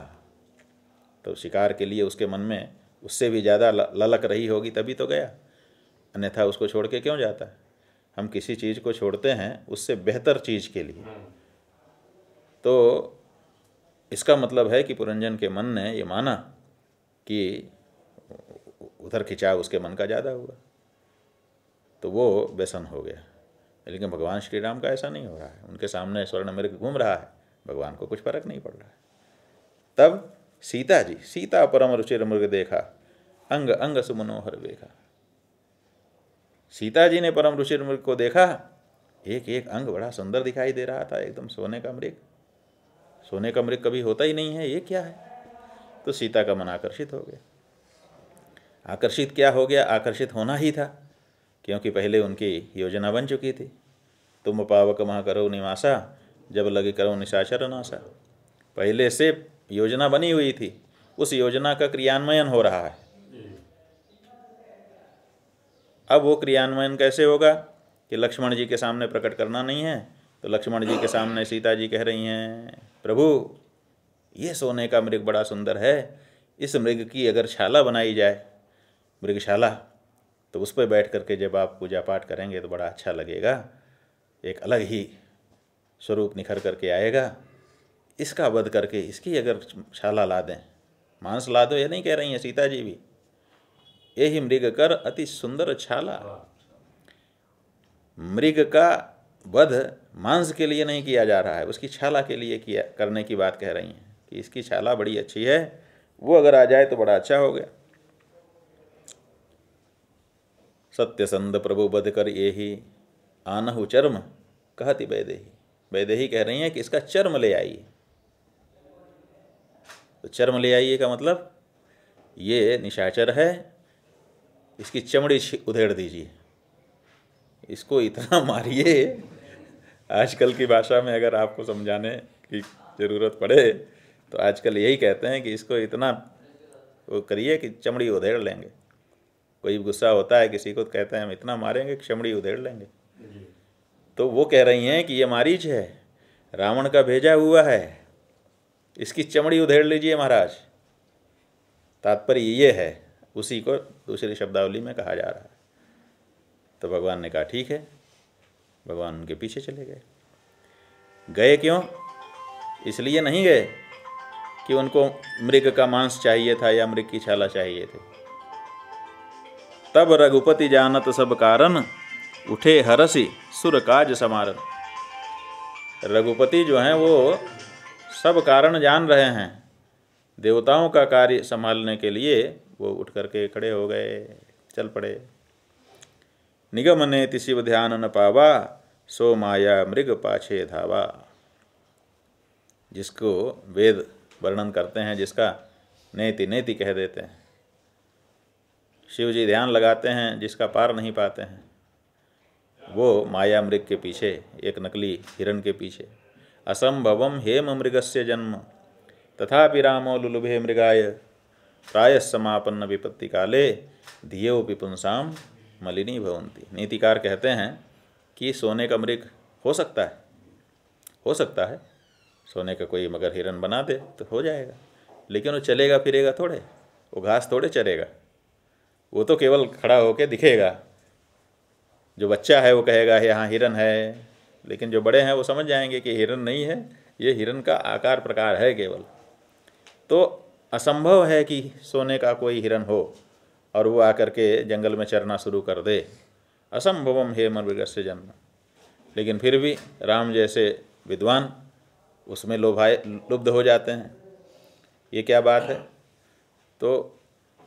तो शिकार के लिए उसके मन में उससे भी ज़्यादा ललक रही होगी तभी तो गया। अन्यथा उसको छोड़ के क्यों जाता? है हम किसी चीज़ को छोड़ते हैं उससे बेहतर चीज़ के लिए। तो इसका मतलब है कि पुरंजन के मन ने ये माना कि उधर खिंचाव उसके मन का ज़्यादा हुआ। तो वो व्यसन हो गया। लेकिन भगवान श्री राम का ऐसा नहीं हो रहा है। उनके सामने स्वर्ण मृग घूम रहा है। भगवान को कुछ फ़र्क नहीं पड़ रहा है। तब सीता जी, सीता परम रुचिर मृग देखा, अंग अंग सुमनोहर देखा। सीता जी ने परम ऋषि मृग को देखा, एक एक अंग बड़ा सुंदर दिखाई दे रहा था, एकदम सोने का मृग सोने का मृग कभी होता ही नहीं है, ये क्या है? तो सीता का मन आकर्षित हो गया। आकर्षित क्या हो गया? आकर्षित होना ही था। क्योंकि पहले उनकी योजना बन चुकी थी। तुम पावक महा करो निवासा, जब लगे करो निशाचर नासा। पहले से योजना बनी हुई थी, उस योजना का क्रियान्वयन हो रहा है। अब वो क्रियान्वयन कैसे होगा कि लक्ष्मण जी के सामने प्रकट करना नहीं है? तो लक्ष्मण जी के सामने सीता जी कह रही हैं, प्रभु, ये सोने का मृग बड़ा सुंदर है। इस मृग की अगर छाला बनाई जाए, मृगशाला तो उस पर बैठ करके जब आप पूजा पाठ करेंगे तो बड़ा अच्छा लगेगा। एक अलग ही स्वरूप निखर करके आएगा। इसका वध करके इसकी अगर छाला ला दें, मांस ला दो, ये नहीं कह रही हैं सीता जी भी। यही मृग कर अति सुंदर छाला। मृग का वध मांस के लिए नहीं किया जा रहा है, उसकी छाला के लिए किया, करने की बात कह रही हैं कि इसकी छाला बड़ी अच्छी है, वो अगर आ जाए तो बड़ा अच्छा हो गया। सत्यसंद प्रभु बध कर ये ही आनहु चर्म कहती वैदेही। वैदेही कह रही हैं कि इसका चर्म ले आइए। तो चर्म ले आइए का मतलब ये निशाचर है, इसकी चमड़ी उधेड़ दीजिए। इसको इतना मारिए, आजकल की भाषा में अगर आपको समझाने की ज़रूरत पड़े तो आजकल यही कहते हैं कि इसको इतना वो करिए कि चमड़ी उधेड़ लेंगे। कोई गुस्सा होता है किसी को तो कहते हैं हम इतना मारेंगे कि चमड़ी उधेड़ लेंगे। तो वो कह रही हैं कि ये मारीच है रावण का भेजा हुआ है इसकी चमड़ी उधेड़ लीजिए महाराज। तात्पर्य ये है उसी को दूसरी शब्दावली में कहा जा रहा है। तो भगवान ने कहा ठीक है। भगवान उनके पीछे चले गए। गए क्यों? इसलिए नहीं गए कि उनको मृग का मांस चाहिए था या मृग की छाला चाहिए थे। तब रघुपति जानत सब कारण, उठे हरसी सुर काज समारन। रघुपति जो हैं वो सब कारण जान रहे हैं। देवताओं का कार्य संभालने के लिए वो उठ करके खड़े हो गए, चल पड़े। निगम ने तिशिव ध्यान न पावा, सो माया मृग पाछे धावा। जिसको वेद वर्णन करते हैं, जिसका नेति नेति कह देते हैं। शिव जी ध्यान लगाते हैं, जिसका पार नहीं पाते हैं। वो माया मृग के पीछे, एक नकली हिरण के पीछे। असंभवम हेम मृगस्य जन्म। तथापि रामो लुलुभे मृगाय। प्राय समापन्न विपत्ति काले, धियो पिपुंसाम मलिनी भवंती नीतिकार कहते हैं कि सोने का मृग हो सकता है। हो सकता है। सोने का कोई मगर हिरण बना दे तो हो जाएगा। लेकिन वो चलेगा, फिरेगा थोड़े। वो घास थोड़े चरेगा। वो तो केवल खड़ा होकर दिखेगा। जो बच्चा है वो कहेगा यहाँ हिरन है। लेकिन जो बड़े हैं वो समझ जाएँगे कि हिरन नहीं है, ये हिरन का आकार प्रकार है केवल। तो असंभव है कि सोने का कोई हिरन हो और वो आकर के जंगल में चरना शुरू कर दे। असंभवम हे मृग से जन्म। लेकिन फिर भी राम जैसे विद्वान उसमें लोभाए लुब्ध हो जाते हैं। ये क्या बात है? तो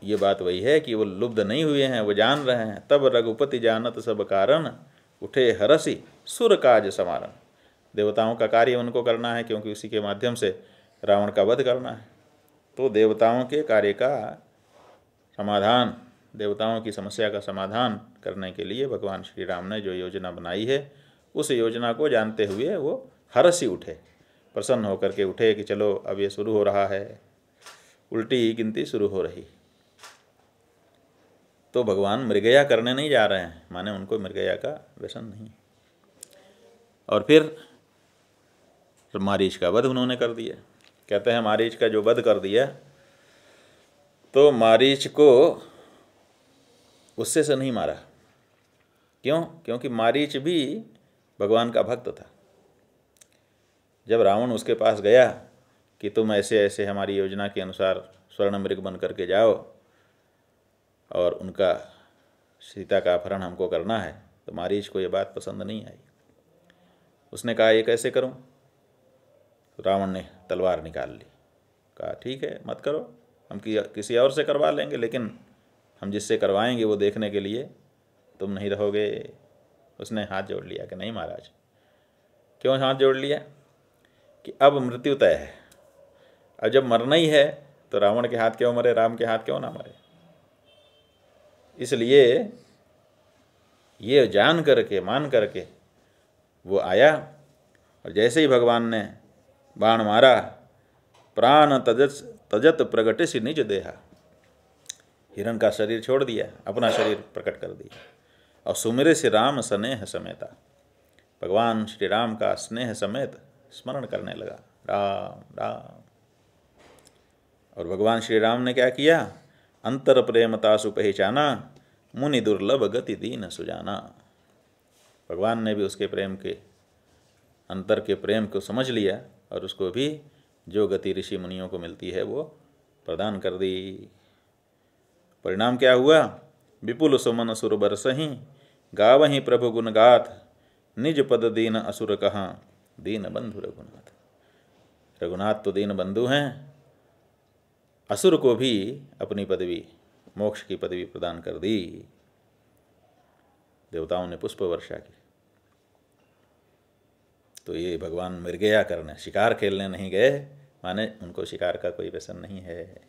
ये बात वही है कि वो लुब्ध नहीं हुए हैं, वो जान रहे हैं। तब रघुपति जानत सब कारण, उठे हरसी सुर काज समारण। देवताओं का कार्य उनको करना है, क्योंकि उसी के माध्यम से रावण का वध करना है। तो देवताओं के कार्य का समाधान, देवताओं की समस्या का समाधान करने के लिए भगवान श्री राम ने जो योजना बनाई है, उस योजना को जानते हुए वो हरसी उठे। प्रसन्न होकर के उठे कि चलो, अब ये शुरू हो रहा है। उल्टी गिनती शुरू हो रही। तो भगवान मृगया करने नहीं जा रहे हैं। माने उनको मृगया का व्यसन नहीं और फिर मारीच का वध उन्होंने कर दिया। कहते हैं, मारीच का जो वध कर दिया तो मारीच को उससे से नहीं मारा। क्यों? क्योंकि मारीच भी भगवान का भक्त था। जब रावण उसके पास गया कि तुम ऐसे ऐसे हमारी योजना के अनुसार स्वर्ण मृग बन करके जाओ और उनका सीता का अपहरण हमको करना है तो मारीच को ये बात पसंद नहीं आई। उसने कहा ये कैसे करूँ? तो रावण ने तलवार निकाल ली। कहा ठीक है मत करो। हम कि, किसी और से करवा लेंगे लेकिन हम जिससे करवाएँगे वो देखने के लिए तुम नहीं रहोगे। उसने हाथ जोड़ लिया कि नहीं महाराज क्यों हाथ जोड़ लिया? कि अब मृत्यु तय है। अब जब मरना ही है तो रावण के हाथ क्यों मरे राम के हाथ क्यों ना मरे? इसलिए ये जान करके, मान करके वो आया और जैसे ही भगवान ने बाण मारा, प्राण तजत तजत प्रगट से निज देहा। हिरण का शरीर छोड़ दिया, अपना शरीर प्रकट कर दिया। और सुमिरे से राम स्नेह समेता। भगवान श्री राम का स्नेह समेत स्मरण करने लगा। राम राम। और भगवान श्री राम ने क्या किया? अंतर प्रेमतासु पहचाना, मुनि दुर्लभ गति दीन सुजाना। भगवान ने भी उसके प्रेम के, अंतर के प्रेम को समझ लिया और उसको भी जो गति ऋषि मुनियों को मिलती है वो प्रदान कर दी। परिणाम क्या हुआ? विपुल सुमन सुर बरसही, गावही प्रभु गुण गाथ निज पद दीन असुर कहाँ? दीन बंधु रघुनाथ। रघुनाथ तो दीन बंधु हैं। असुर को भी अपनी पदवी, मोक्ष की पदवी प्रदान कर दी। देवताओं ने पुष्प वर्षा की। तो ये भगवान मृगया करने शिकार खेलने नहीं गए। माने उनको शिकार का कोई व्यसन नहीं है।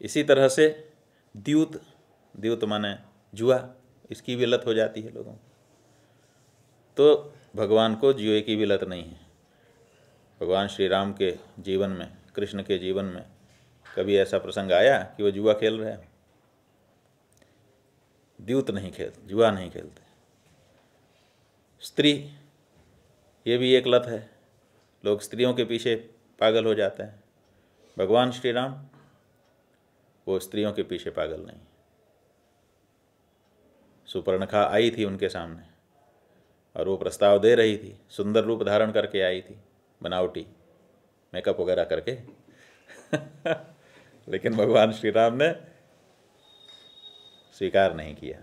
इसी तरह से द्यूत द्यूत माने जुआ, इसकी भी लत हो जाती है लोगों तो भगवान को जुए की भी लत नहीं है। भगवान श्री राम के जीवन में कृष्ण के जीवन में कभी ऐसा प्रसंग आया कि वो जुआ खेल रहे हैं? द्यूत नहीं खेल जुआ नहीं खेलते। स्त्री, ये भी एक लत है। लोग स्त्रियों के पीछे पागल हो जाते हैं। भगवान श्री राम वो स्त्रियों के पीछे पागल नहीं। सुपर्णखा आई थी उनके सामने और वो प्रस्ताव दे रही थी, सुंदर रूप धारण करके आई थी, बनावटी। मेकअप वगैरह करके। लेकिन भगवान श्री राम ने स्वीकार नहीं किया।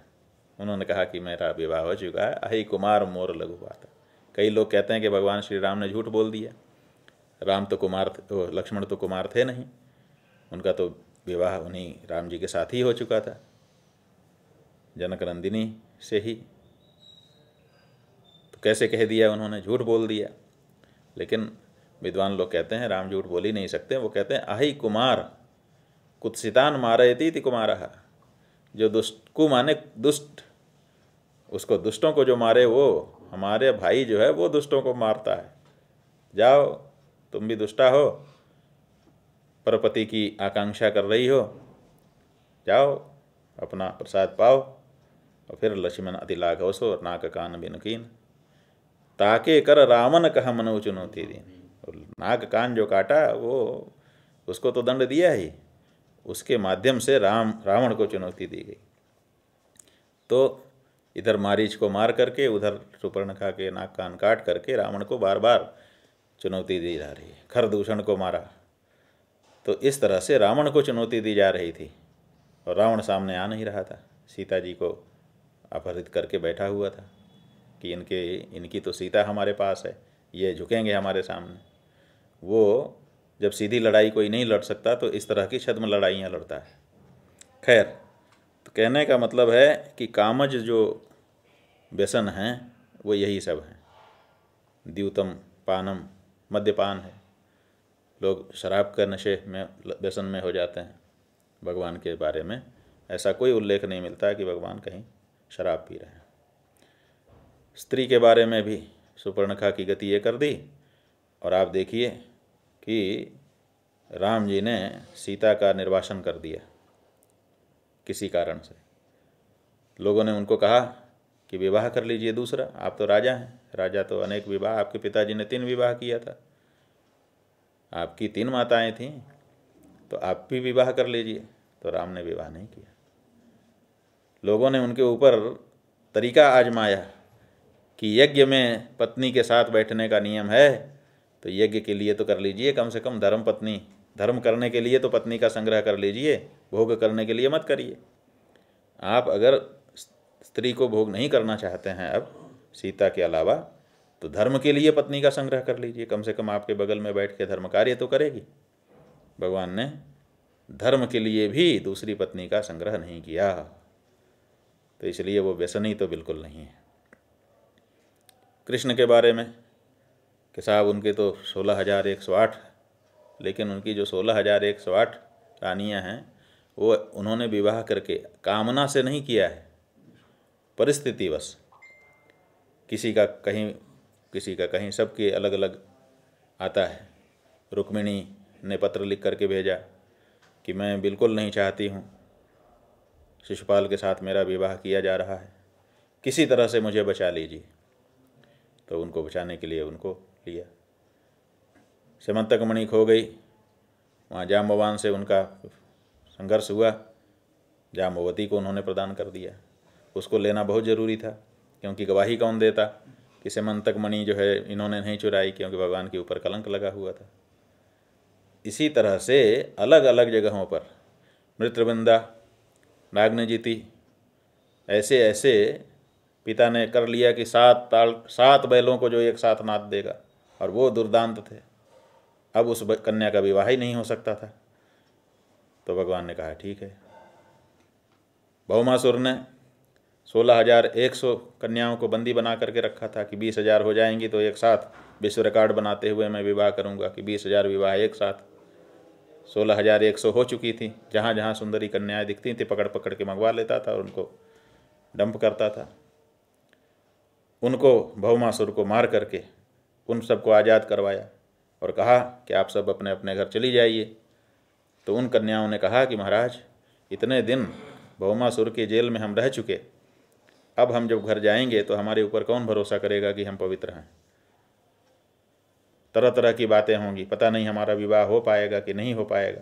उन्होंने कहा कि मेरा विवाह हो चुका है, अहि कुमार मोर लघु बात। कई लोग कहते हैं कि भगवान श्री राम ने झूठ बोल दिया। राम तो कुमार लक्ष्मण तो कुमार थे नहीं। उनका तो विवाह उन्हीं राम जी के साथ ही हो चुका था। जनक नंदिनी से ही। तो कैसे कह दिया उन्होंने? झूठ बोल दिया। लेकिन विद्वान लोग कहते हैं, राम झूठ बोल ही नहीं सकते, वो कहते हैं, अहि कुमार, कुत्सितान मारयती थी कुमार। जो दुष्ट, कु माने दुष्ट, उसको दुष्टों को जो मारे वो, हमारे भाई जो है वो दुष्टों को मारता है। जाओ, तुम भी दुष्टा हो, परपति की आकांक्षा कर रही हो। जाओ, अपना प्रसाद पाओ, और फिर लक्ष्मण अति लाघव सो नाक कान बिनकीन। ताके कर रावण कह मनो चुनौती दीन। नाक कान जो काटा, वो उसको तो दंड दिया ही। उसके माध्यम से राम, रावण को चुनौती दी गई। तो इधर मारीच को मार करके, उधर सुपर्णखा के नाक कान काट करके रावण को बार बार चुनौती दी जा रही है। खरदूषण को मारा। तो इस तरह से रावण को चुनौती दी जा रही थी। और रावण सामने आ नहीं रहा था। सीता जी को अपहरित करके बैठा हुआ था कि इनके, इनकी तो सीता हमारे पास है, ये झुकेंगे हमारे सामने। वो जब सीधी लड़ाई कोई नहीं लड़ सकता तो इस तरह की छद्म लड़ाइयाँ लड़ता है। खैर तो कहने का मतलब है कि कामज जो व्यसन हैं, वो यही सब हैं। द्यूतम, पानम, मद्यपान है। लोग शराब के नशे में, व्यसन में हो जाते हैं भगवान के बारे में। ऐसा कोई उल्लेख नहीं मिलता कि भगवान कहीं शराब पी रहे हैं। स्त्री के बारे में भी सुपर्णखा की गति ये कर दी, और आप देखिए कि राम जी ने सीता का निर्वासन कर दिया किसी कारण से। लोगों ने उनको कहा कि विवाह कर लीजिए दूसरा, आप तो राजा हैं। राजा तो अनेक विवाह, आपके पिताजी ने तीन विवाह किया था। आपकी तीन माताएँ थीं तो आप भी विवाह कर लीजिए। तो राम ने विवाह नहीं किया। लोगों ने उनके ऊपर तरीका आजमाया कि यज्ञ में पत्नी के साथ बैठने का नियम है तो यज्ञ के लिए तो कर लीजिए, कम से कम धर्म पत्नी, धर्म करने के लिए तो पत्नी का संग्रह कर लीजिए, भोग करने के लिए मत करिए। आप अगर स्त्री को भोग नहीं करना चाहते हैं अब, सीता के अलावा तो धर्म के लिए पत्नी का संग्रह कर लीजिए। कम से कम आपके बगल में बैठ के धर्म कार्य तो करेगी। भगवान ने धर्म के लिए भी दूसरी पत्नी का संग्रह नहीं किया। तो इसलिए वो व्यसनी तो बिल्कुल नहीं है। कृष्ण के बारे में कि साहब उनके तो सोलह हज़ार एक सौ आठ लेकिन उनकी जो सोलह हज़ार एक सौ आठ रानियाँ हैं, वो उन्होंने विवाह करके कामना से नहीं किया है। परिस्थिति बस। किसी का कहीं, किसी का कहीं सबके अलग अलग आता है। रुक्मिणी ने पत्र लिख करके भेजा कि मैं बिल्कुल नहीं चाहती हूँ। शिशुपाल के साथ मेरा विवाह किया जा रहा है। किसी तरह से मुझे बचा लीजिए। तो उनको बचाने के लिए उनको लिया। समंतक मणि खो गई। वहाँ जाम्बवान से उनका संघर्ष हुआ। जाम्बवती को उन्होंने प्रदान कर दिया। उसको लेना बहुत ज़रूरी था, क्योंकि गवाही कौन देता कि समंतक मणि जो है इन्होंने नहीं चुराई, क्योंकि भगवान के ऊपर कलंक लगा हुआ था। इसी तरह से अलग अलग जगहों पर मृतवृंदा नागनजीति ऐसे ऐसे पिता ने कर लिया कि सात ताल, सात बैलों को जो एक साथ नाद देगा। और वो दुर्दांत थे। अब उस कन्या का विवाह ही नहीं हो सकता था। तो भगवान ने कहा, ठीक है। बहुमासुर ने सोलह हज़ार एक सौ कन्याओं को बंदी बना करके रखा था कि बीस हज़ार हो जाएँगी तो एक साथ विश्व रिकॉर्ड बनाते हुए मैं विवाह करूँगा कि बीस हज़ार विवाह एक साथ। सोलह हज़ार एक सौ हो चुकी थी। जहाँ जहाँ सुंदरी कन्याएँ दिखती थी, पकड़ पकड़ के मंगवा लेता था और उनको डंप करता था। उनको भवमासुर को मार करके उन सबको आज़ाद करवाया और कहा कि आप सब अपने अपने घर चली जाइए। तो उन कन्याओं ने कहा कि महाराज, इतने दिन भौमासुर के जेल में हम रह चुके। अब हम जब घर जाएँगे तो हमारे ऊपर कौन भरोसा करेगा कि हम पवित्र हैं? तरह तरह की बातें होंगी। पता नहीं हमारा विवाह हो पाएगा कि नहीं हो पाएगा।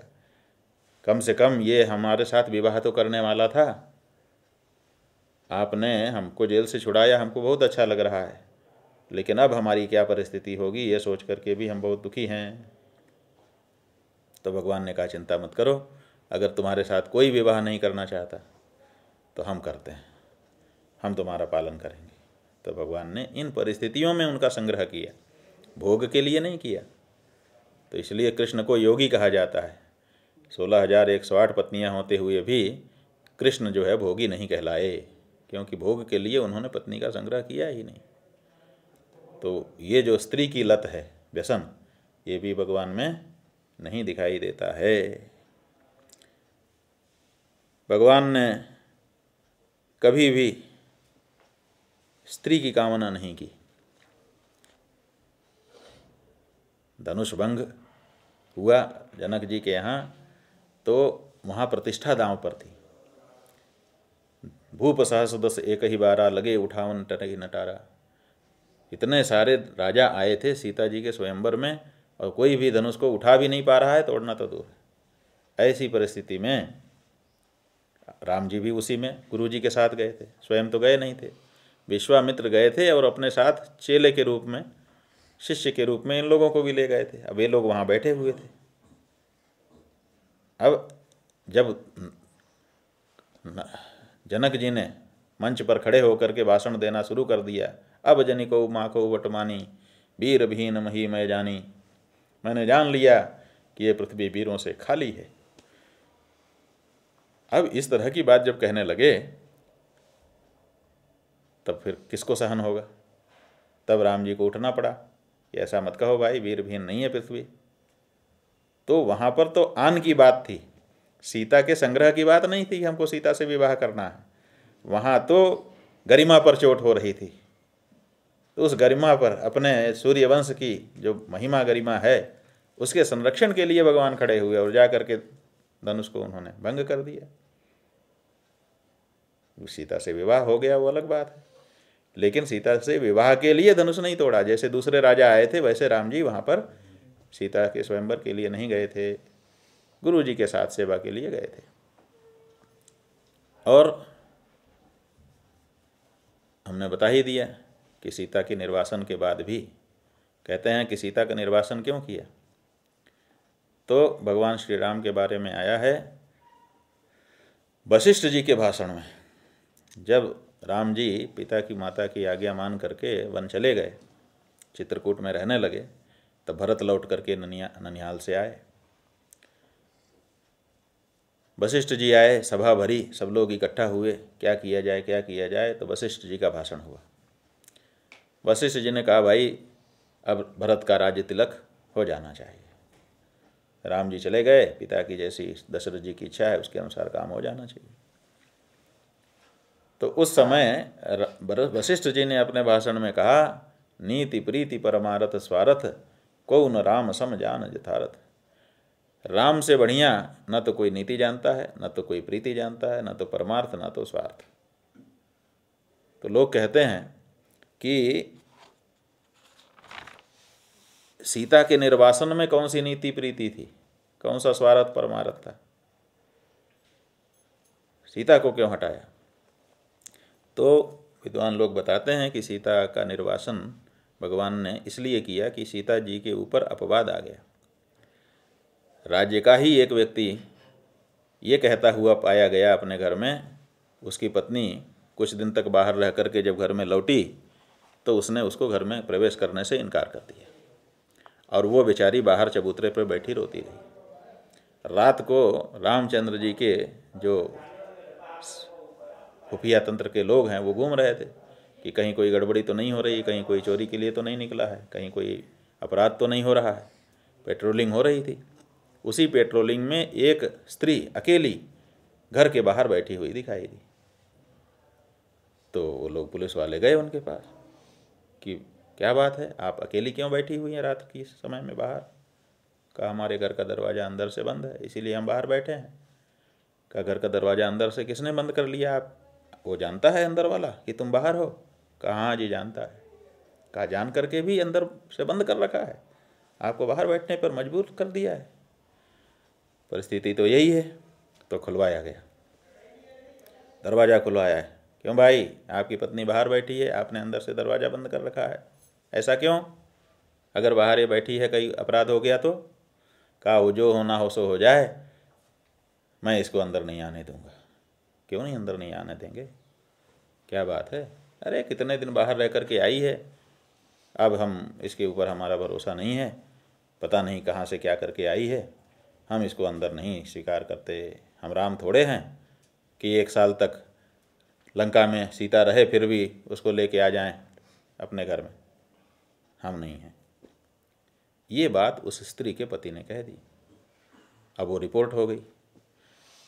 कम से कम ये हमारे साथ विवाह तो करने वाला था। आपने हमको जेल से छुड़ाया, हमको बहुत अच्छा लग रहा है। लेकिन अब हमारी क्या परिस्थिति होगी, ये सोच करके भी हम बहुत दुखी हैं। तो भगवान ने कहा, चिंता मत करो, अगर तुम्हारे साथ कोई विवाह नहीं करना चाहता तो हम करते हैं। हम तुम्हारा पालन करेंगे। तो भगवान ने इन परिस्थितियों में उनका संग्रह किया। भोग के लिए नहीं किया। तो इसलिए कृष्ण को योगी कहा जाता है। सोलह हज़ार एक सौ आठ पत्नियाँ होते हुए भी कृष्ण जो है भोगी नहीं कहलाए, क्योंकि भोग के लिए उन्होंने पत्नी का संग्रह किया ही नहीं। तो ये जो स्त्री की लत है, व्यसन, ये भी भगवान में नहीं दिखाई देता है। भगवान ने कभी भी स्त्री की कामना नहीं की। धनुष भंग हुआ जनक जी के यहाँ तो वहाँ प्रतिष्ठा दांव पर थी। भूप सहस एक ही बारा लगे उठावन टरही नटारा। इतने सारे राजा आए थे सीता जी के स्वयंवर में, और कोई भी धनुष को उठा भी नहीं पा रहा है, तोड़ना तो दूर है। ऐसी परिस्थिति में राम जी भी उसी में गुरु जी के साथ गए थे, स्वयं तो गए नहीं थे। विश्वामित्र गए थे और अपने साथ चेले के रूप में, शिष्य के रूप में इन लोगों को भी ले गए थे। अब ये लोग वहाँ बैठे हुए थे। अब जब जनक जी ने मंच पर खड़े होकर के भाषण देना शुरू कर दिया अब जनी को माँ को वटमानी, वीर भीन मही मैं जानी। मैंने जान लिया कि ये पृथ्वी वीरों से खाली है। अब इस तरह की बात जब कहने लगे, तब फिर किसको सहन होगा? तब राम जी को उठना पड़ा कि ऐसा मत कहो भाई, वीर भीन नहीं है पृथ्वी। तो वहाँ पर तो आन की बात थी। सीता के संग्रह की बात नहीं थी कि हमको सीता से विवाह करना है। वहाँ तो गरिमा पर चोट हो रही थी। तो उस गरिमा पर अपने सूर्यवंश की जो महिमा गरिमा है, उसके संरक्षण के लिए भगवान खड़े हुए और जा करके धनुष को उन्होंने भंग कर दिया। सीता से विवाह हो गया, वो अलग बात है। लेकिन सीता से विवाह के लिए धनुष नहीं तोड़ा। जैसे दूसरे राजा आए थे, वैसे राम जी वहाँ पर सीता के स्वयंवर के लिए नहीं गए थे। गुरु जी के साथ सेवा के लिए गए थे। और हमने बता ही दिया कि सीता के निर्वासन के बाद भी कहते हैं कि सीता का निर्वासन क्यों किया? तो भगवान श्री राम के बारे में आया है वशिष्ठ जी के भाषण में। जब राम जी पिता की माता की आज्ञा मान करके वन चले गए, चित्रकूट में रहने लगे, तब भरत लौट करके ननिया, ननिहाल से आए। वशिष्ठ जी आए, सभा भरी, सब लोग इकट्ठा हुए, क्या किया जाए, क्या किया जाए तो वशिष्ठ जी का भाषण हुआ। वशिष्ठ जी ने कहा, भाई, अब भरत का राज्य तिलक हो जाना चाहिए। राम जी चले गए, पिता की जैसी दशरथ जी की इच्छा है, उसके अनुसार काम हो जाना चाहिए। तो उस समय वशिष्ठ जी ने अपने भाषण में कहा, नीति प्रीति परमारथ स्वारथ, को न राम सम जान यथारथ। राम से बढ़िया न तो कोई नीति जानता है, न तो कोई प्रीति जानता है, न तो परमार्थ, न तो स्वार्थ। तो लोग कहते हैं कि सीता के निर्वासन में कौन सी नीति प्रीति थी? कौन सा स्वार्थ परमारथ था? सीता को क्यों हटाया? तो विद्वान लोग बताते हैं कि सीता का निर्वासन भगवान ने इसलिए किया कि सीता जी के ऊपर अपवाद आ गया। राज्य का ही एक व्यक्ति ये कहता हुआ पाया गया अपने घर में, उसकी पत्नी कुछ दिन तक बाहर रह करके जब घर में लौटी तो उसने उसको घर में प्रवेश करने से इनकार कर दिया। और वो बेचारी बाहर चबूतरे पर बैठी रोती रही। रात को रामचंद्र जी के जो खुफिया तंत्र के लोग हैं, वो घूम रहे थे कि कहीं कोई गड़बड़ी तो नहीं हो रही, कहीं कोई चोरी के लिए तो नहीं निकला है, कहीं कोई अपराध तो नहीं हो रहा है। पेट्रोलिंग हो रही थी। उसी पेट्रोलिंग में एक स्त्री अकेली घर के बाहर बैठी हुई दिखाई दी। तो वो लोग पुलिस वाले गए उनके पास। कि क्या बात है? आप अकेली क्यों बैठी हुई हैं रात की समय में बाहर? कहा, हमारे घर का दरवाज़ा अंदर से बंद है, इसीलिए हम बाहर बैठे हैं। कहा, घर का दरवाज़ा अंदर से किसने बंद कर लिया? आप, वो जानता है अंदर वाला कि तुम बाहर हो? कहा जी, जानता है। कहा, जान करके भी अंदर से बंद कर रखा है? आपको बाहर बैठने पर मजबूर कर दिया है? परिस्थिति तो यही है तो खुलवाया गया। दरवाज़ा खुलवाया है। क्यों भाई? आपकी पत्नी बाहर बैठी है, आपने अंदर से दरवाज़ा बंद कर रखा है। ऐसा क्यों? अगर बाहर ये बैठी है कहीं अपराध हो गया तो? कहा वो जो होना हो, सो हो जाए। मैं इसको अंदर नहीं आने दूँगा। क्यों नहीं अंदर नहीं आने देंगे? क्या बात है? अरे, कितने दिन बाहर रह कर के आई है। अब हम, इसके ऊपर हमारा भरोसा नहीं है। पता नहीं कहाँ से क्या करके आई है। हम इसको अंदर नहीं स्वीकार करते। हम राम थोड़े हैं कि एक साल तक लंका में सीता रहे, फिर भी उसको लेके आ जाएँ अपने घर में। हम नहीं हैं। ये बात उस स्त्री के पति ने कह दी। अब वो रिपोर्ट हो गई।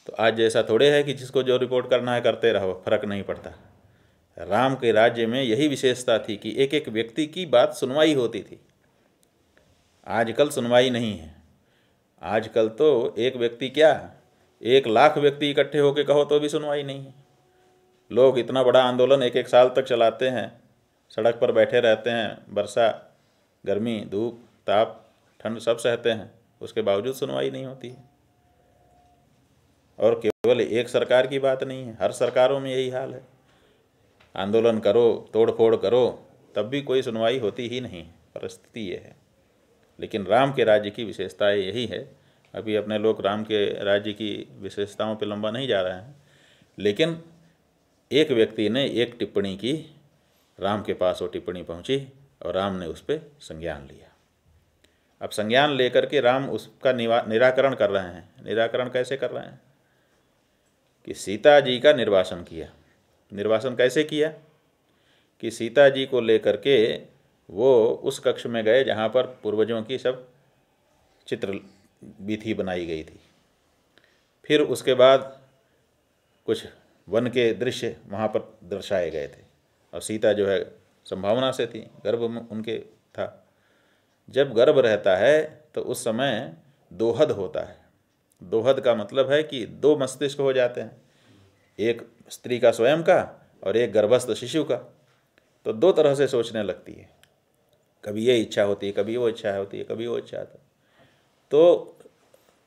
तो आज जैसा थोड़े है कि जिसको जो रिपोर्ट करना है, करते रहो, फ़र्क नहीं पड़ता। राम के राज्य में यही विशेषता थी कि एक एक व्यक्ति की बात सुनवाई होती थी। आजकल सुनवाई नहीं है। आजकल तो एक व्यक्ति क्या? एक लाख व्यक्ति इकट्ठे होकर कहो तो भी सुनवाई नहीं है। लोग इतना बड़ा आंदोलन एक एक साल तक चलाते हैं, सड़क पर बैठे रहते हैं, वर्षा, गर्मी, धूप, ताप, ठंड सब सहते हैं, उसके बावजूद सुनवाई नहीं होती है। और केवल एक सरकार की बात नहीं है, हर सरकारों में यही हाल है। आंदोलन करो तोड़ फोड़ करो, तब भी कोई सुनवाई होती ही नहीं, परिस्थिति ये है। लेकिन राम के राज्य की विशेषता यही है, अभी अपने लोग राम के राज्य की विशेषताओं पर लंबा नहीं जा रहे हैं। लेकिन एक व्यक्ति ने एक टिप्पणी की, राम के पास वो टिप्पणी पहुँची और राम ने उस पर संज्ञान लिया। अब संज्ञान लेकर के राम उसका निराकरण कर रहे हैं। निराकरण कैसे कर रहे हैं? कि सीता जी का निर्वासन किया। निर्वासन कैसे किया? कि सीता जी को लेकर के वो उस कक्ष में गए जहाँ पर पूर्वजों की सब चित्र विधि बनाई गई थी। फिर उसके बाद कुछ वन के दृश्य वहाँ पर दर्शाए गए थे। और सीता जो है, संभावना से थी, गर्भ उनके था। जब गर्भ रहता है तो उस समय दोहद होता है। दोहद का मतलब है कि दो मस्तिष्क हो जाते हैं। एक स्त्री का स्वयं का और एक गर्भस्थ शिशु का। तो दो तरह से सोचने लगती है। कभी ये इच्छा होती है, कभी वो इच्छा होती है, कभी वो इच्छा होती है। तो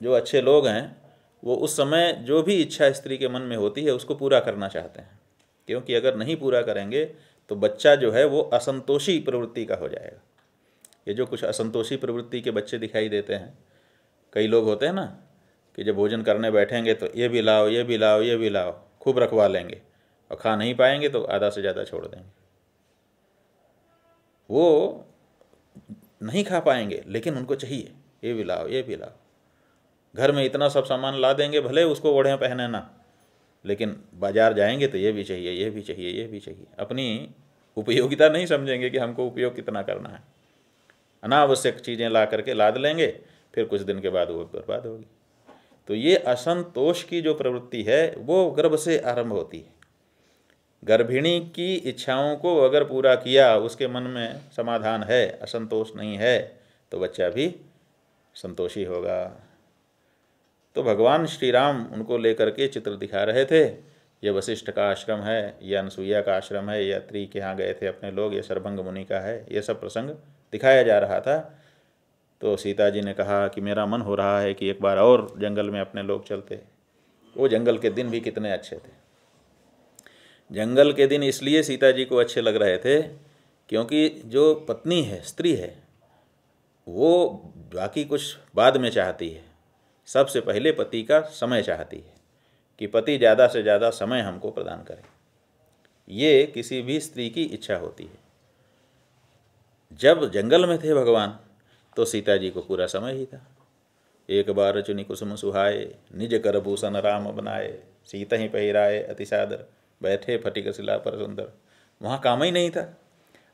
जो अच्छे लोग हैं वो उस समय जो भी इच्छा स्त्री के मन में होती है, उसको पूरा करना चाहते हैं। क्योंकि अगर नहीं पूरा करेंगे तो बच्चा जो है, वो असंतोषी प्रवृत्ति का हो जाएगा। ये जो कुछ असंतोषी प्रवृत्ति के बच्चे दिखाई देते हैं, कई लोग होते हैं ना, कि जब भोजन करने बैठेंगे तो ये भी लाओ, ये भी लाओ, ये भी लाओ, खूब रखवा लेंगे और खा नहीं पाएँगे तो आधा से ज़्यादा छोड़ देंगे। वो नहीं खा पाएँगे, लेकिन उनको चाहिए, ये भी लाओ, ये भी लाओ। घर में इतना सब सामान ला देंगे, भले उसको ओढ़े पहने ना। लेकिन बाज़ार जाएँगे तो ये भी चाहिए, ये भी चाहिए, ये भी चाहिए। अपनी उपयोगिता नहीं समझेंगे कि हमको उपयोग कितना करना है। अनावश्यक चीज़ें ला करके लाद लेंगे, फिर कुछ दिन के बाद वो बर्बाद होगी। तो ये असंतोष की जो प्रवृत्ति है, वो गर्भ से आरंभ होती है। गर्भिणी की इच्छाओं को अगर पूरा किया, उसके मन में समाधान है, असंतोष नहीं है तो बच्चा भी संतोषी होगा। तो भगवान श्री राम उनको लेकर के चित्र दिखा रहे थे। ये वशिष्ठ का आश्रम है, या अनसुईया का आश्रम है या त्रि के यहाँ गए थे अपने लोग, ये सरभंग मुनि का है, ये सब प्रसंग दिखाया जा रहा था। तो सीता जी ने कहा कि मेरा मन हो रहा है कि एक बार और जंगल में अपने लोग चलते। वो जंगल के दिन भी कितने अच्छे थे। जंगल के दिन इसलिए सीता जी को अच्छे लग रहे थे क्योंकि जो पत्नी है, स्त्री है, वो बाकी कुछ बाद में चाहती है। सबसे पहले पति का समय चाहती है कि पति ज़्यादा से ज़्यादा समय हमको प्रदान करे। ये किसी भी स्त्री की इच्छा होती है। जब जंगल में थे भगवान तो सीता जी को पूरा समय ही था। एक बार चुनी कुसुम सुहाए, निज कर भूषण राम बनाए, सीता ही पहिराए अति सादर बैठे फटिक शिला पर सुंदर। वहाँ काम ही नहीं था।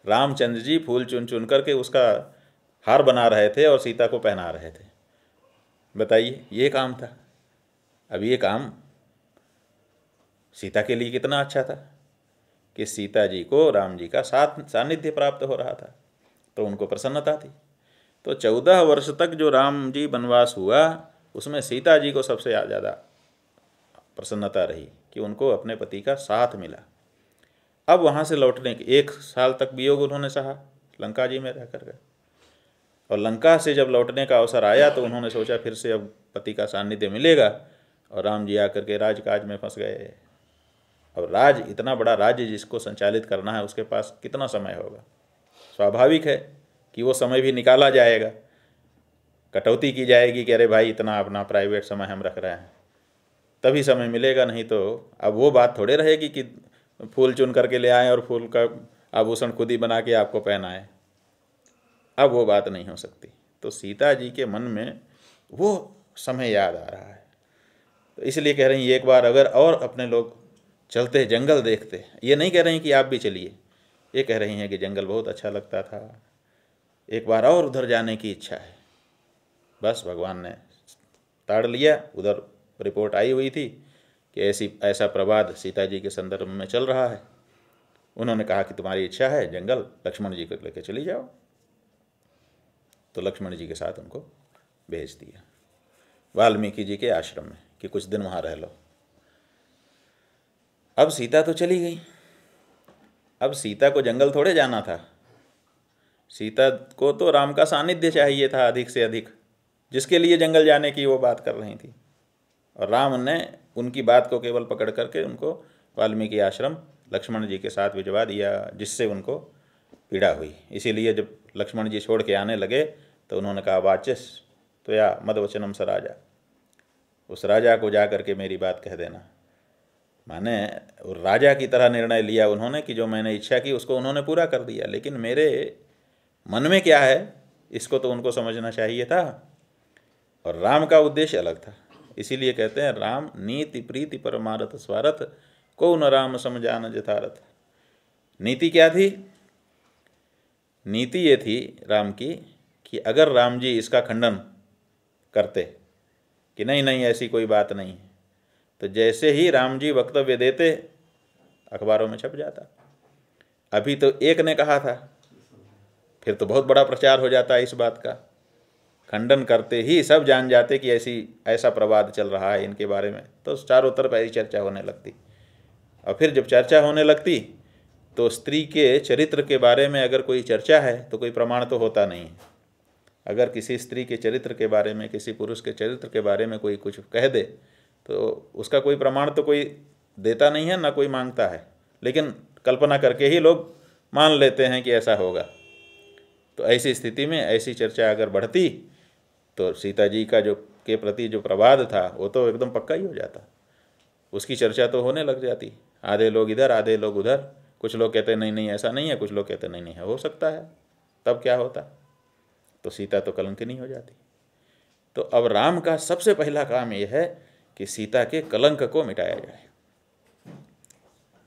रामचंद्र जी फूल चुन चुन करके उसका हार बना रहे थे और सीता को पहना रहे थे। बताइए, ये काम था। अब ये काम सीता के लिए कितना अच्छा था कि सीता जी को राम जी का साथ, सानिध्य प्राप्त हो रहा था। तो उनको प्रसन्नता थी। तो चौदह वर्ष तक जो राम जी वनवास हुआ, उसमें सीता जी को सबसे ज़्यादा प्रसन्नता रही कि उनको अपने पति का साथ मिला। अब वहाँ से लौटने के एक साल तक वियोग उन्होंने सहा, लंका जी में रह कर गए। और लंका से जब लौटने का अवसर आया तो उन्होंने सोचा फिर से अब पति का सान्निध्य मिलेगा और राम जी आकर के राजकाज में फंस गए। अब राज, इतना बड़ा राज्य जिसको संचालित करना है, उसके पास कितना समय होगा? स्वाभाविक है कि वो समय भी निकाला जाएगा। कटौती की जाएगी कि अरे भाई, इतना अपना प्राइवेट समय हम रख रहे हैं। तभी समय मिलेगा, नहीं तो अब वो बात थोड़े रहेगी कि फूल चुन करके ले आए और फूल का आभूषण खुद ही बना के आपको पहनाए। अब वो बात नहीं हो सकती। तो सीता जी के मन में वो समय याद आ रहा है। तो इसलिए कह रही हैं एक बार अगर और अपने लोग चलते, जंगल देखते। ये नहीं कह रही कि आप भी चलिए। ये कह रही हैं कि जंगल बहुत अच्छा लगता था। एक बार और उधर जाने की इच्छा है। बस भगवान ने ताड़ लिया। उधर रिपोर्ट आई हुई थी कि ऐसी, ऐसा प्रवाद सीता जी के संदर्भ में चल रहा है। उन्होंने कहा कि, तुम्हारी इच्छा है, जंगल, लक्ष्मण जी को लेकर चली जाओ। तो लक्ष्मण जी के साथ उनको भेज दिया। वाल्मीकि जी के आश्रम में कि कुछ दिन वहाँ रह लो। अब सीता तो चली गई। अब सीता को जंगल थोड़े जाना था। सीता को तो राम का सानिध्य चाहिए था अधिक से अधिक, जिसके लिए जंगल जाने की वो बात कर रही थी। और राम ने उनकी बात को केवल पकड़ करके उनको वाल्मीकि आश्रम लक्ष्मण जी के साथ भिजवा दिया, जिससे उनको पीड़ा हुई। इसीलिए जब लक्ष्मण जी छोड़ के आने लगे तो उन्होंने कहा, वाचिस तो या मदवचनम स राजा। उस राजा को जा करके मेरी बात कह देना। माने राजा की तरह निर्णय लिया उन्होंने कि जो मैंने इच्छा की, उसको उन्होंने पूरा कर दिया। लेकिन मेरे मन में क्या है, इसको तो उनको समझना चाहिए था। और राम का उद्देश्य अलग था। इसीलिए कहते हैं, राम नीति प्रीति परमारथ स्वारथ, को न राम समझान जथारथ। नीति क्या थी? नीति ये थी राम की कि अगर राम जी इसका खंडन करते कि नहीं नहीं, ऐसी कोई बात नहीं है तो जैसे ही राम जी वक्तव्य देते, अखबारों में छप जाता। अभी तो एक ने कहा था, फिर तो बहुत बड़ा प्रचार हो जाता है इस बात का। खंडन करते ही सब जान जाते कि ऐसी, ऐसा प्रवाद चल रहा है इनके बारे में तो चारों तरफ़ ऐसी चर्चा होने लगती। और फिर जब चर्चा होने लगती तो स्त्री के चरित्र के बारे में अगर कोई चर्चा है तो कोई प्रमाण तो होता नहीं है। अगर किसी स्त्री के चरित्र के बारे में, किसी पुरुष के चरित्र के बारे में कोई कुछ कह दे तो उसका कोई प्रमाण तो कोई देता नहीं है, ना कोई माँगता है। लेकिन कल्पना करके ही लोग मान लेते हैं कि ऐसा होगा। तो ऐसी स्थिति में ऐसी चर्चा अगर बढ़ती तो सीता जी का जो, के प्रति जो प्रवाद था, वो तो एकदम पक्का ही हो जाता। उसकी चर्चा तो होने लग जाती। आधे लोग इधर, आधे लोग उधर। कुछ लोग कहते नहीं नहीं, ऐसा नहीं है। कुछ लोग कहते नहीं नहीं, है। हो सकता है। तब क्या होता? तो सीता तो कलंकिनी हो जाती। तो अब राम का सबसे पहला काम यह है कि सीता के कलंक को मिटाया जाए।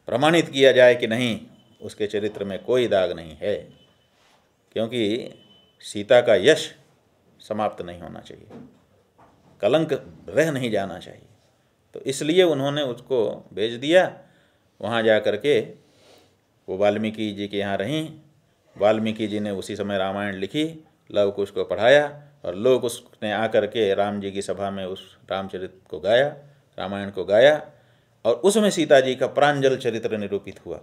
प्रमाणित किया जाए कि नहीं, उसके चरित्र में कोई दाग नहीं है। क्योंकि सीता का यश समाप्त नहीं होना चाहिए। कलंक रह नहीं जाना चाहिए। तो इसलिए उन्होंने उसको भेज दिया। वहाँ जा कर के वो वाल्मीकि जी के यहाँ रहीं। वाल्मीकि जी ने उसी समय रामायण लिखी, लव कुश को पढ़ाया और लोग उसने आकर के राम जी की सभा में उस रामचरित को गाया, रामायण को गाया और उसमें सीता जी का प्रांजल चरित्र निरूपित हुआ।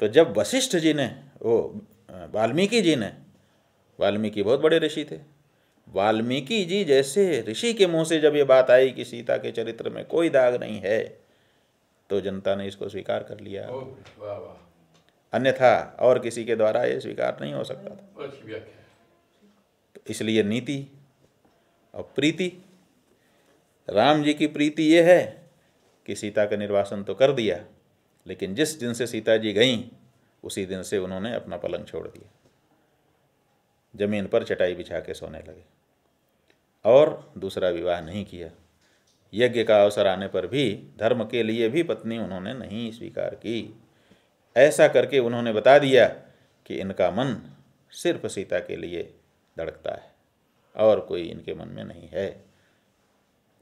तो जब वशिष्ठ जी ने, वो, वाल्मीकि जी ने, वाल्मीकि बहुत बड़े ऋषि थे। वाल्मीकि जी जैसे ऋषि के मुँह से जब ये बात आई कि सीता के चरित्र में कोई दाग नहीं है तो जनता ने इसको स्वीकार कर लिया। अन्यथा और किसी के द्वारा ये स्वीकार नहीं हो सकता था। तो इसलिए नीति और प्रीति राम जी की प्रीति ये है कि सीता का निर्वासन तो कर दिया लेकिन जिस दिन से सीता जी गईं उसी दिन से उन्होंने अपना पलंग छोड़ दिया। ज़मीन पर चटाई बिछा के सोने लगे। और दूसरा विवाह नहीं किया। यज्ञ का अवसर आने पर भी, धर्म के लिए भी पत्नी उन्होंने नहीं स्वीकार की। ऐसा करके उन्होंने बता दिया कि इनका मन सिर्फ़ सीता के लिए धड़कता है और कोई इनके मन में नहीं है।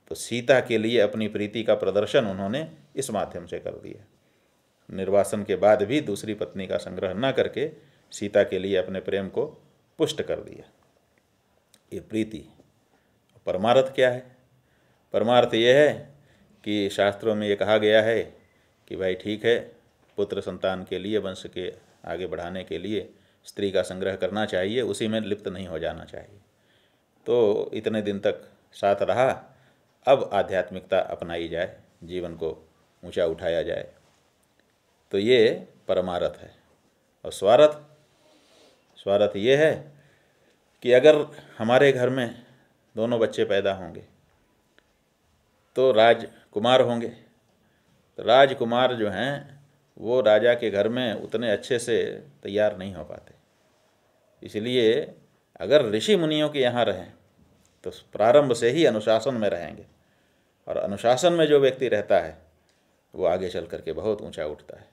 तो सीता के लिए अपनी प्रीति का प्रदर्शन उन्होंने इस माध्यम से कर दिया। निर्वासन के बाद भी दूसरी पत्नी का संग्रह न करके सीता के लिए अपने प्रेम को पुष्ट कर दिया। ये प्रीति, परमारथ क्या है? परमार्थ ये है कि शास्त्रों में ये कहा गया है कि भाई ठीक है, पुत्र संतान के लिए, वंश के आगे बढ़ाने के लिए स्त्री का संग्रह करना चाहिए, उसी में लिप्त नहीं हो जाना चाहिए। तो इतने दिन तक साथ रहा, अब आध्यात्मिकता अपनाई जाए, जीवन को ऊँचा उठाया जाए। तो ये परमारथ है। और स्वार्थ स्वार्थ ये है कि अगर हमारे घर में दोनों बच्चे पैदा होंगे तो राजकुमार होंगे। तो राजकुमार जो हैं, वो राजा के घर में उतने अच्छे से तैयार नहीं हो पाते। इसलिए अगर ऋषि मुनियों के यहाँ रहें तो प्रारंभ से ही अनुशासन में रहेंगे। और अनुशासन में जो व्यक्ति रहता है, वो आगे चल करके बहुत ऊँचा उठता है।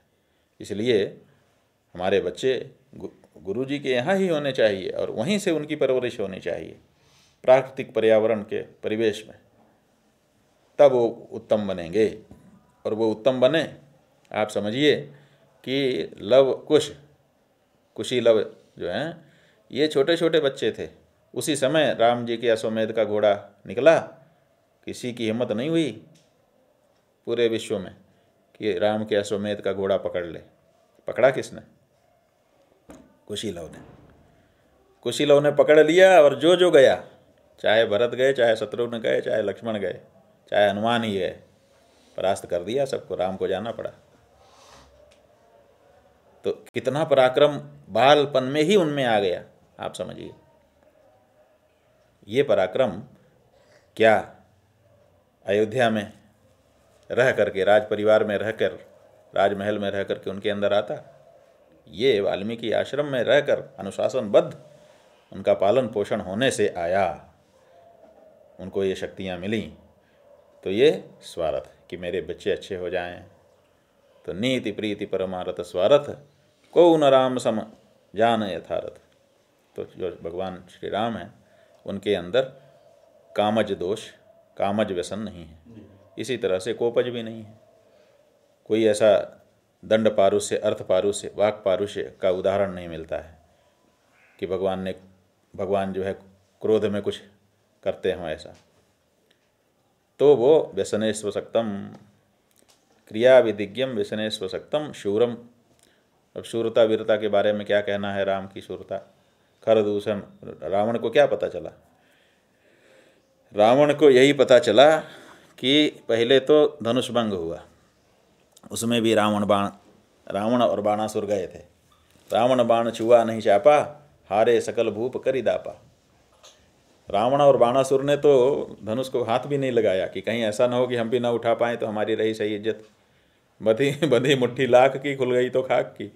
इसलिए हमारे बच्चे गुरु जी के यहाँ ही होने चाहिए और वहीं से उनकी परवरिश होनी चाहिए। प्राकृतिक पर्यावरण के परिवेश में। तब वो उत्तम बनेंगे। और वो उत्तम बने, आप समझिए कि लव कुश, कुशी लव जो हैं, ये छोटे छोटे बच्चे थे। उसी समय राम जी के अश्वमेध का घोड़ा निकला। किसी की हिम्मत नहीं हुई पूरे विश्व में कि राम के अश्वमेध का घोड़ा पकड़ ले। पकड़ा किसने? कुशीलव ने। कुशीलव ने पकड़ लिया और जो जो गया, चाहे भरत गए, चाहे शत्रुघ्न गए, चाहे लक्ष्मण गए चाहे हनुमान ही है, परास्त कर दिया सबको, राम को जाना पड़ा। तो कितना पराक्रम बालपन में ही उनमें आ गया, आप समझिए। ये पराक्रम क्या अयोध्या में रह करके राज परिवार में रहकर, राजमहल में रह करके उनके अंदर आता? ये वाल्मीकि आश्रम में रहकर अनुशासनबद्ध उनका पालन पोषण होने से आया, उनको ये शक्तियाँ मिली। तो ये स्वार्थ कि मेरे बच्चे अच्छे हो जाएँ। तो नीति प्रीति परमारथ स्वार्थ को न राम सम जान यथारथ। तो जो भगवान श्री राम हैं उनके अंदर कामज दोष कामज व्यसन नहीं है। इसी तरह से कोपज भी नहीं है। कोई ऐसा दंड पारुष्य अर्थ पारुष्य वाक पारुष्य का उदाहरण नहीं मिलता है कि भगवान ने भगवान जो है क्रोध में कुछ करते हों ऐसा। तो वो व्यसने स्वशक्तम क्रिया विधिज्ञम व्यसने स्वशक्तम शूरम। अब शूरता, वीरता के बारे में क्या कहना है राम की शूरता? खर दूषण रावण को क्या पता चला? रावण को यही पता चला कि पहले तो धनुष भंग हुआ। उसमें भी रावण बाण, रावण और बाणासुर गए थे। रावण बाण छुआ नहीं चापा, हारे सकल भूप करी दापा। रावण और बाणासुर ने तो धनुष को हाथ भी नहीं लगाया कि कहीं ऐसा ना हो कि हम भी ना उठा पाएँ तो हमारी रही सही इज़्ज़त। बधी बधी मुट्ठी लाख की, खुल गई तो खाक की।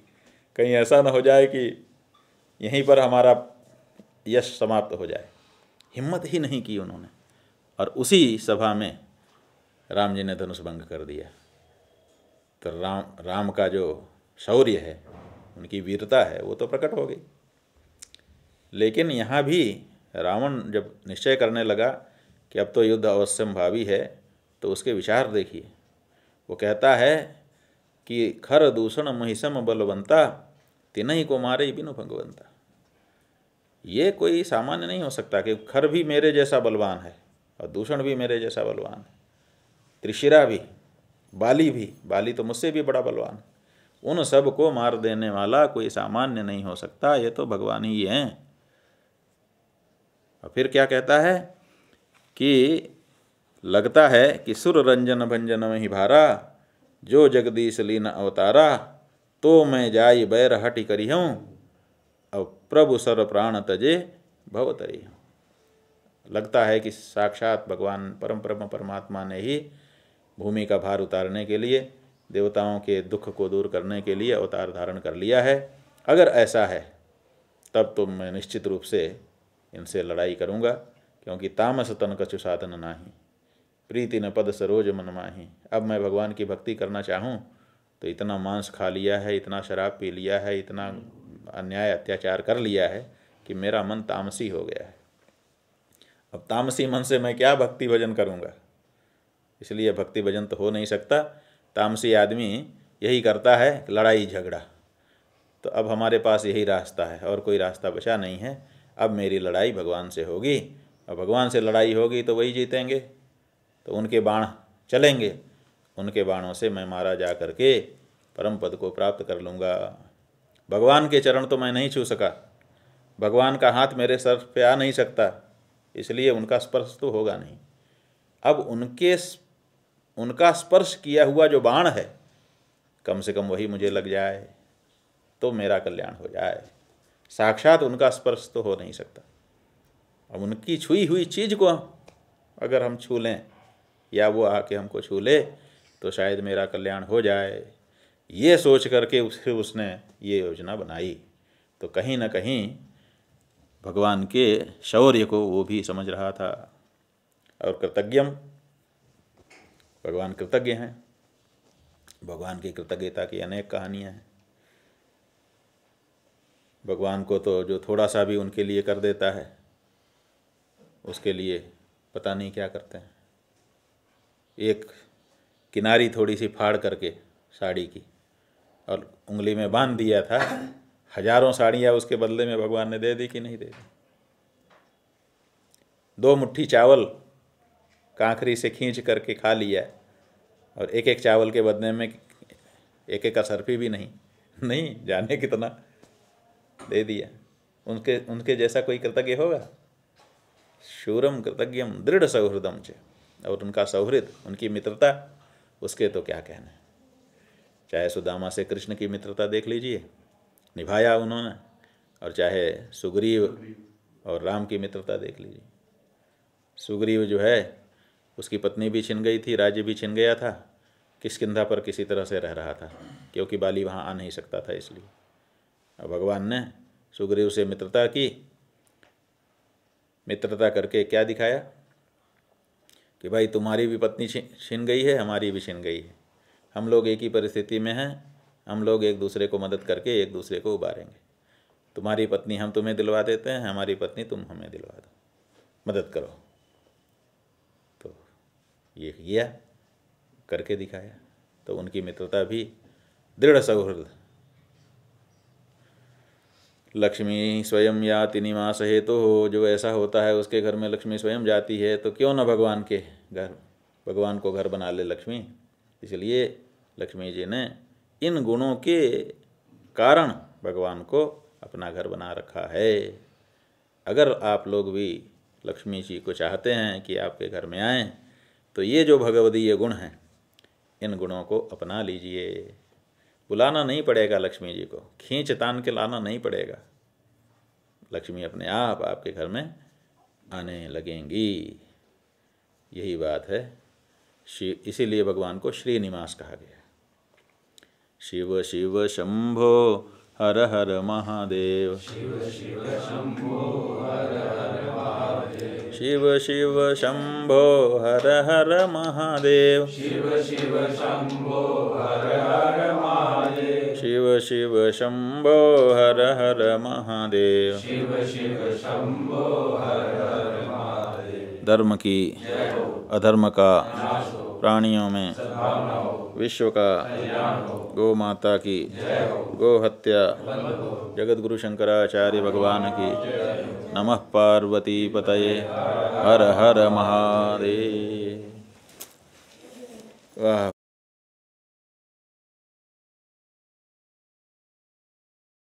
कहीं ऐसा ना हो जाए कि यहीं पर हमारा यश समाप्त हो जाए। हिम्मत ही नहीं की उन्होंने। और उसी सभा में राम जी ने धनुष भंग कर दिया। तो राम राम का जो शौर्य है, उनकी वीरता है, वो तो प्रकट हो गई। लेकिन यहाँ भी रावण जब निश्चय करने लगा कि अब तो युद्ध अवश्यम भावी है तो उसके विचार देखिए। वो कहता है कि खर दूषण महिषम बलवंता, तिनही को मारे बिनु भगवंता। ये कोई सामान्य नहीं हो सकता कि खर भी मेरे जैसा बलवान है और दूषण भी मेरे जैसा बलवान है। त्रिशिरा भी, बाली भी, बाली तो मुझसे भी बड़ा बलवान उन सबको मार देने वाला कोई सामान्य नहीं हो सकता, ये तो भगवान ही हैं। और फिर क्या कहता है कि लगता है कि सुर रंजन भंजन में ही भारा, जो जगदीश लीन अवतारा तो मैं जाई बैर हटि करी हूँ, अब प्रभु सर प्राण तजे भवतरी हूँ। लगता है कि साक्षात भगवान परम परम परमात्मा ने ही भूमि का भार उतारने के लिए, देवताओं के दुख को दूर करने के लिए अवतार धारण कर लिया है। अगर ऐसा है, तब तो मैं निश्चित रूप से इनसे लड़ाई करूँगा, क्योंकि तामस तन कछु साधन नाही। प्रीति न पद सरोज मन माही। अब मैं भगवान की भक्ति करना चाहूँ तो इतना मांस खा लिया है, इतना शराब पी लिया है, इतना अन्याय अत्याचार कर लिया है, कि मेरा मन तामसी हो गया है। अब तामसी मन से मैं क्या भक्ति भजन करूँगा? इसलिए भक्ति भजन तो हो नहीं सकता। तामसी आदमी यही करता है, लड़ाई झगड़ा। तो अब हमारे पास यही रास्ता है, और कोई रास्ता बचा नहीं है। अब मेरी लड़ाई भगवान से होगी। और भगवान से लड़ाई होगी तो वही जीतेंगे। तो उनके बाण चलेंगे। उनके बाणों से मैं मारा जा करके परम पद को प्राप्त कर लूँगा। भगवान के चरण तो मैं नहीं छू सका। भगवान का हाथ मेरे सर पे आ नहीं सकता। इसलिए उनका स्पर्श तो होगा नहीं। अब उनके उनका स्पर्श किया हुआ जो बाण है, कम से कम वही मुझे लग जाए तो मेरा कल्याण हो जाए। साक्षात उनका स्पर्श तो हो नहीं सकता। अब उनकी छुई हुई चीज़ को अगर हम छू लें, या वो आके हमको छू ले तो शायद मेरा कल्याण हो जाए। ये सोच करके फिर उसने ये योजना बनाई। तो कहीं ना कहीं भगवान के शौर्य को वो भी समझ रहा था। और कृतज्ञम, भगवान कृतज्ञ हैं। भगवान की कृतज्ञता की अनेक कहानियाँ हैं। भगवान को तो जो थोड़ा सा भी उनके लिए कर देता है, उसके लिए पता नहीं क्या करते हैं। एक किनारी थोड़ी सी फाड़ करके साड़ी की और उंगली में बाँध दिया था, हज़ारों साड़ियाँ उसके बदले में भगवान ने दे दी कि नहीं दे दी। दो मुट्ठी चावल कांखरी से खींच करके खा लिया और एक एक चावल के बदले में एक एक असरफी भी नहीं नहीं जाने कितना दे दिया। उनके उनके जैसा कोई कृतज्ञ होगा? शूरम कृतज्ञम दृढ़ सौहृदम च। और उनका सौहृद, उनकी मित्रता, उसके तो क्या कहना चाहे सुदामा से कृष्ण की मित्रता देख लीजिए, निभाया उन्होंने, और चाहे सुग्रीव और राम की मित्रता देख लीजिए। सुग्रीव जो है, उसकी पत्नी भी छिन गई थी राज्य भी छिन गया था, किसकिधा पर किसी तरह से रह रहा था, क्योंकि बाली वहाँ आ नहीं सकता था इसलिए। और भगवान ने सुग्रीव से मित्रता की। मित्रता करके क्या दिखाया? कि भाई, तुम्हारी भी पत्नी छिन गई है, हमारी भी छिन गई है। हम लोग एक ही परिस्थिति में हैं, हम लोग एक दूसरे को मदद करके एक दूसरे को उबारेंगे। तुम्हारी पत्नी हम तुम्हें दिलवा देते हैं, हमारी पत्नी तुम हमें दिलवा दो। मदद करो। तो ये किया, करके दिखाया। तो उनकी मित्रता भी दृढ़ सौहृद लक्ष्मी स्वयं याति निवास हेतु तो हो। जो ऐसा होता है, उसके घर में लक्ष्मी स्वयं जाती है तो क्यों ना भगवान के घर? भगवान को घर बना ले लक्ष्मी। इसलिए लक्ष्मी जी ने इन गुणों के कारण भगवान को अपना घर बना रखा है। अगर आप लोग भी लक्ष्मी जी को चाहते हैं कि आपके घर में आएँ तो ये जो भगवदीय गुण हैं, इन गुणों को अपना लीजिए। बुलाना नहीं पड़ेगा लक्ष्मी जी को। खींच तान के लाना नहीं पड़ेगा। लक्ष्मी अपने आप आपके घर में आने लगेंगी। यही बात है। इसीलिए भगवान को श्रीनिवास कहा गया शिव शिव, शंभो, हर हर महादेव। शिव शिव, शंभो, हर हर शिव शिव शंभो हर हर महादेव। शिव शिव शंभो हर हर महादेव। शिव शिव शंभो हर हर महादेव। शिव शिव शंभो हर हर महादेव। धर्म की अधर्म का प्राणियों में। विश्व का गो माता की। गो हत्या जगत गुरु शंकराचार्य भगवान की। नमः पार्वती पतये हर हर महादेव। वाह।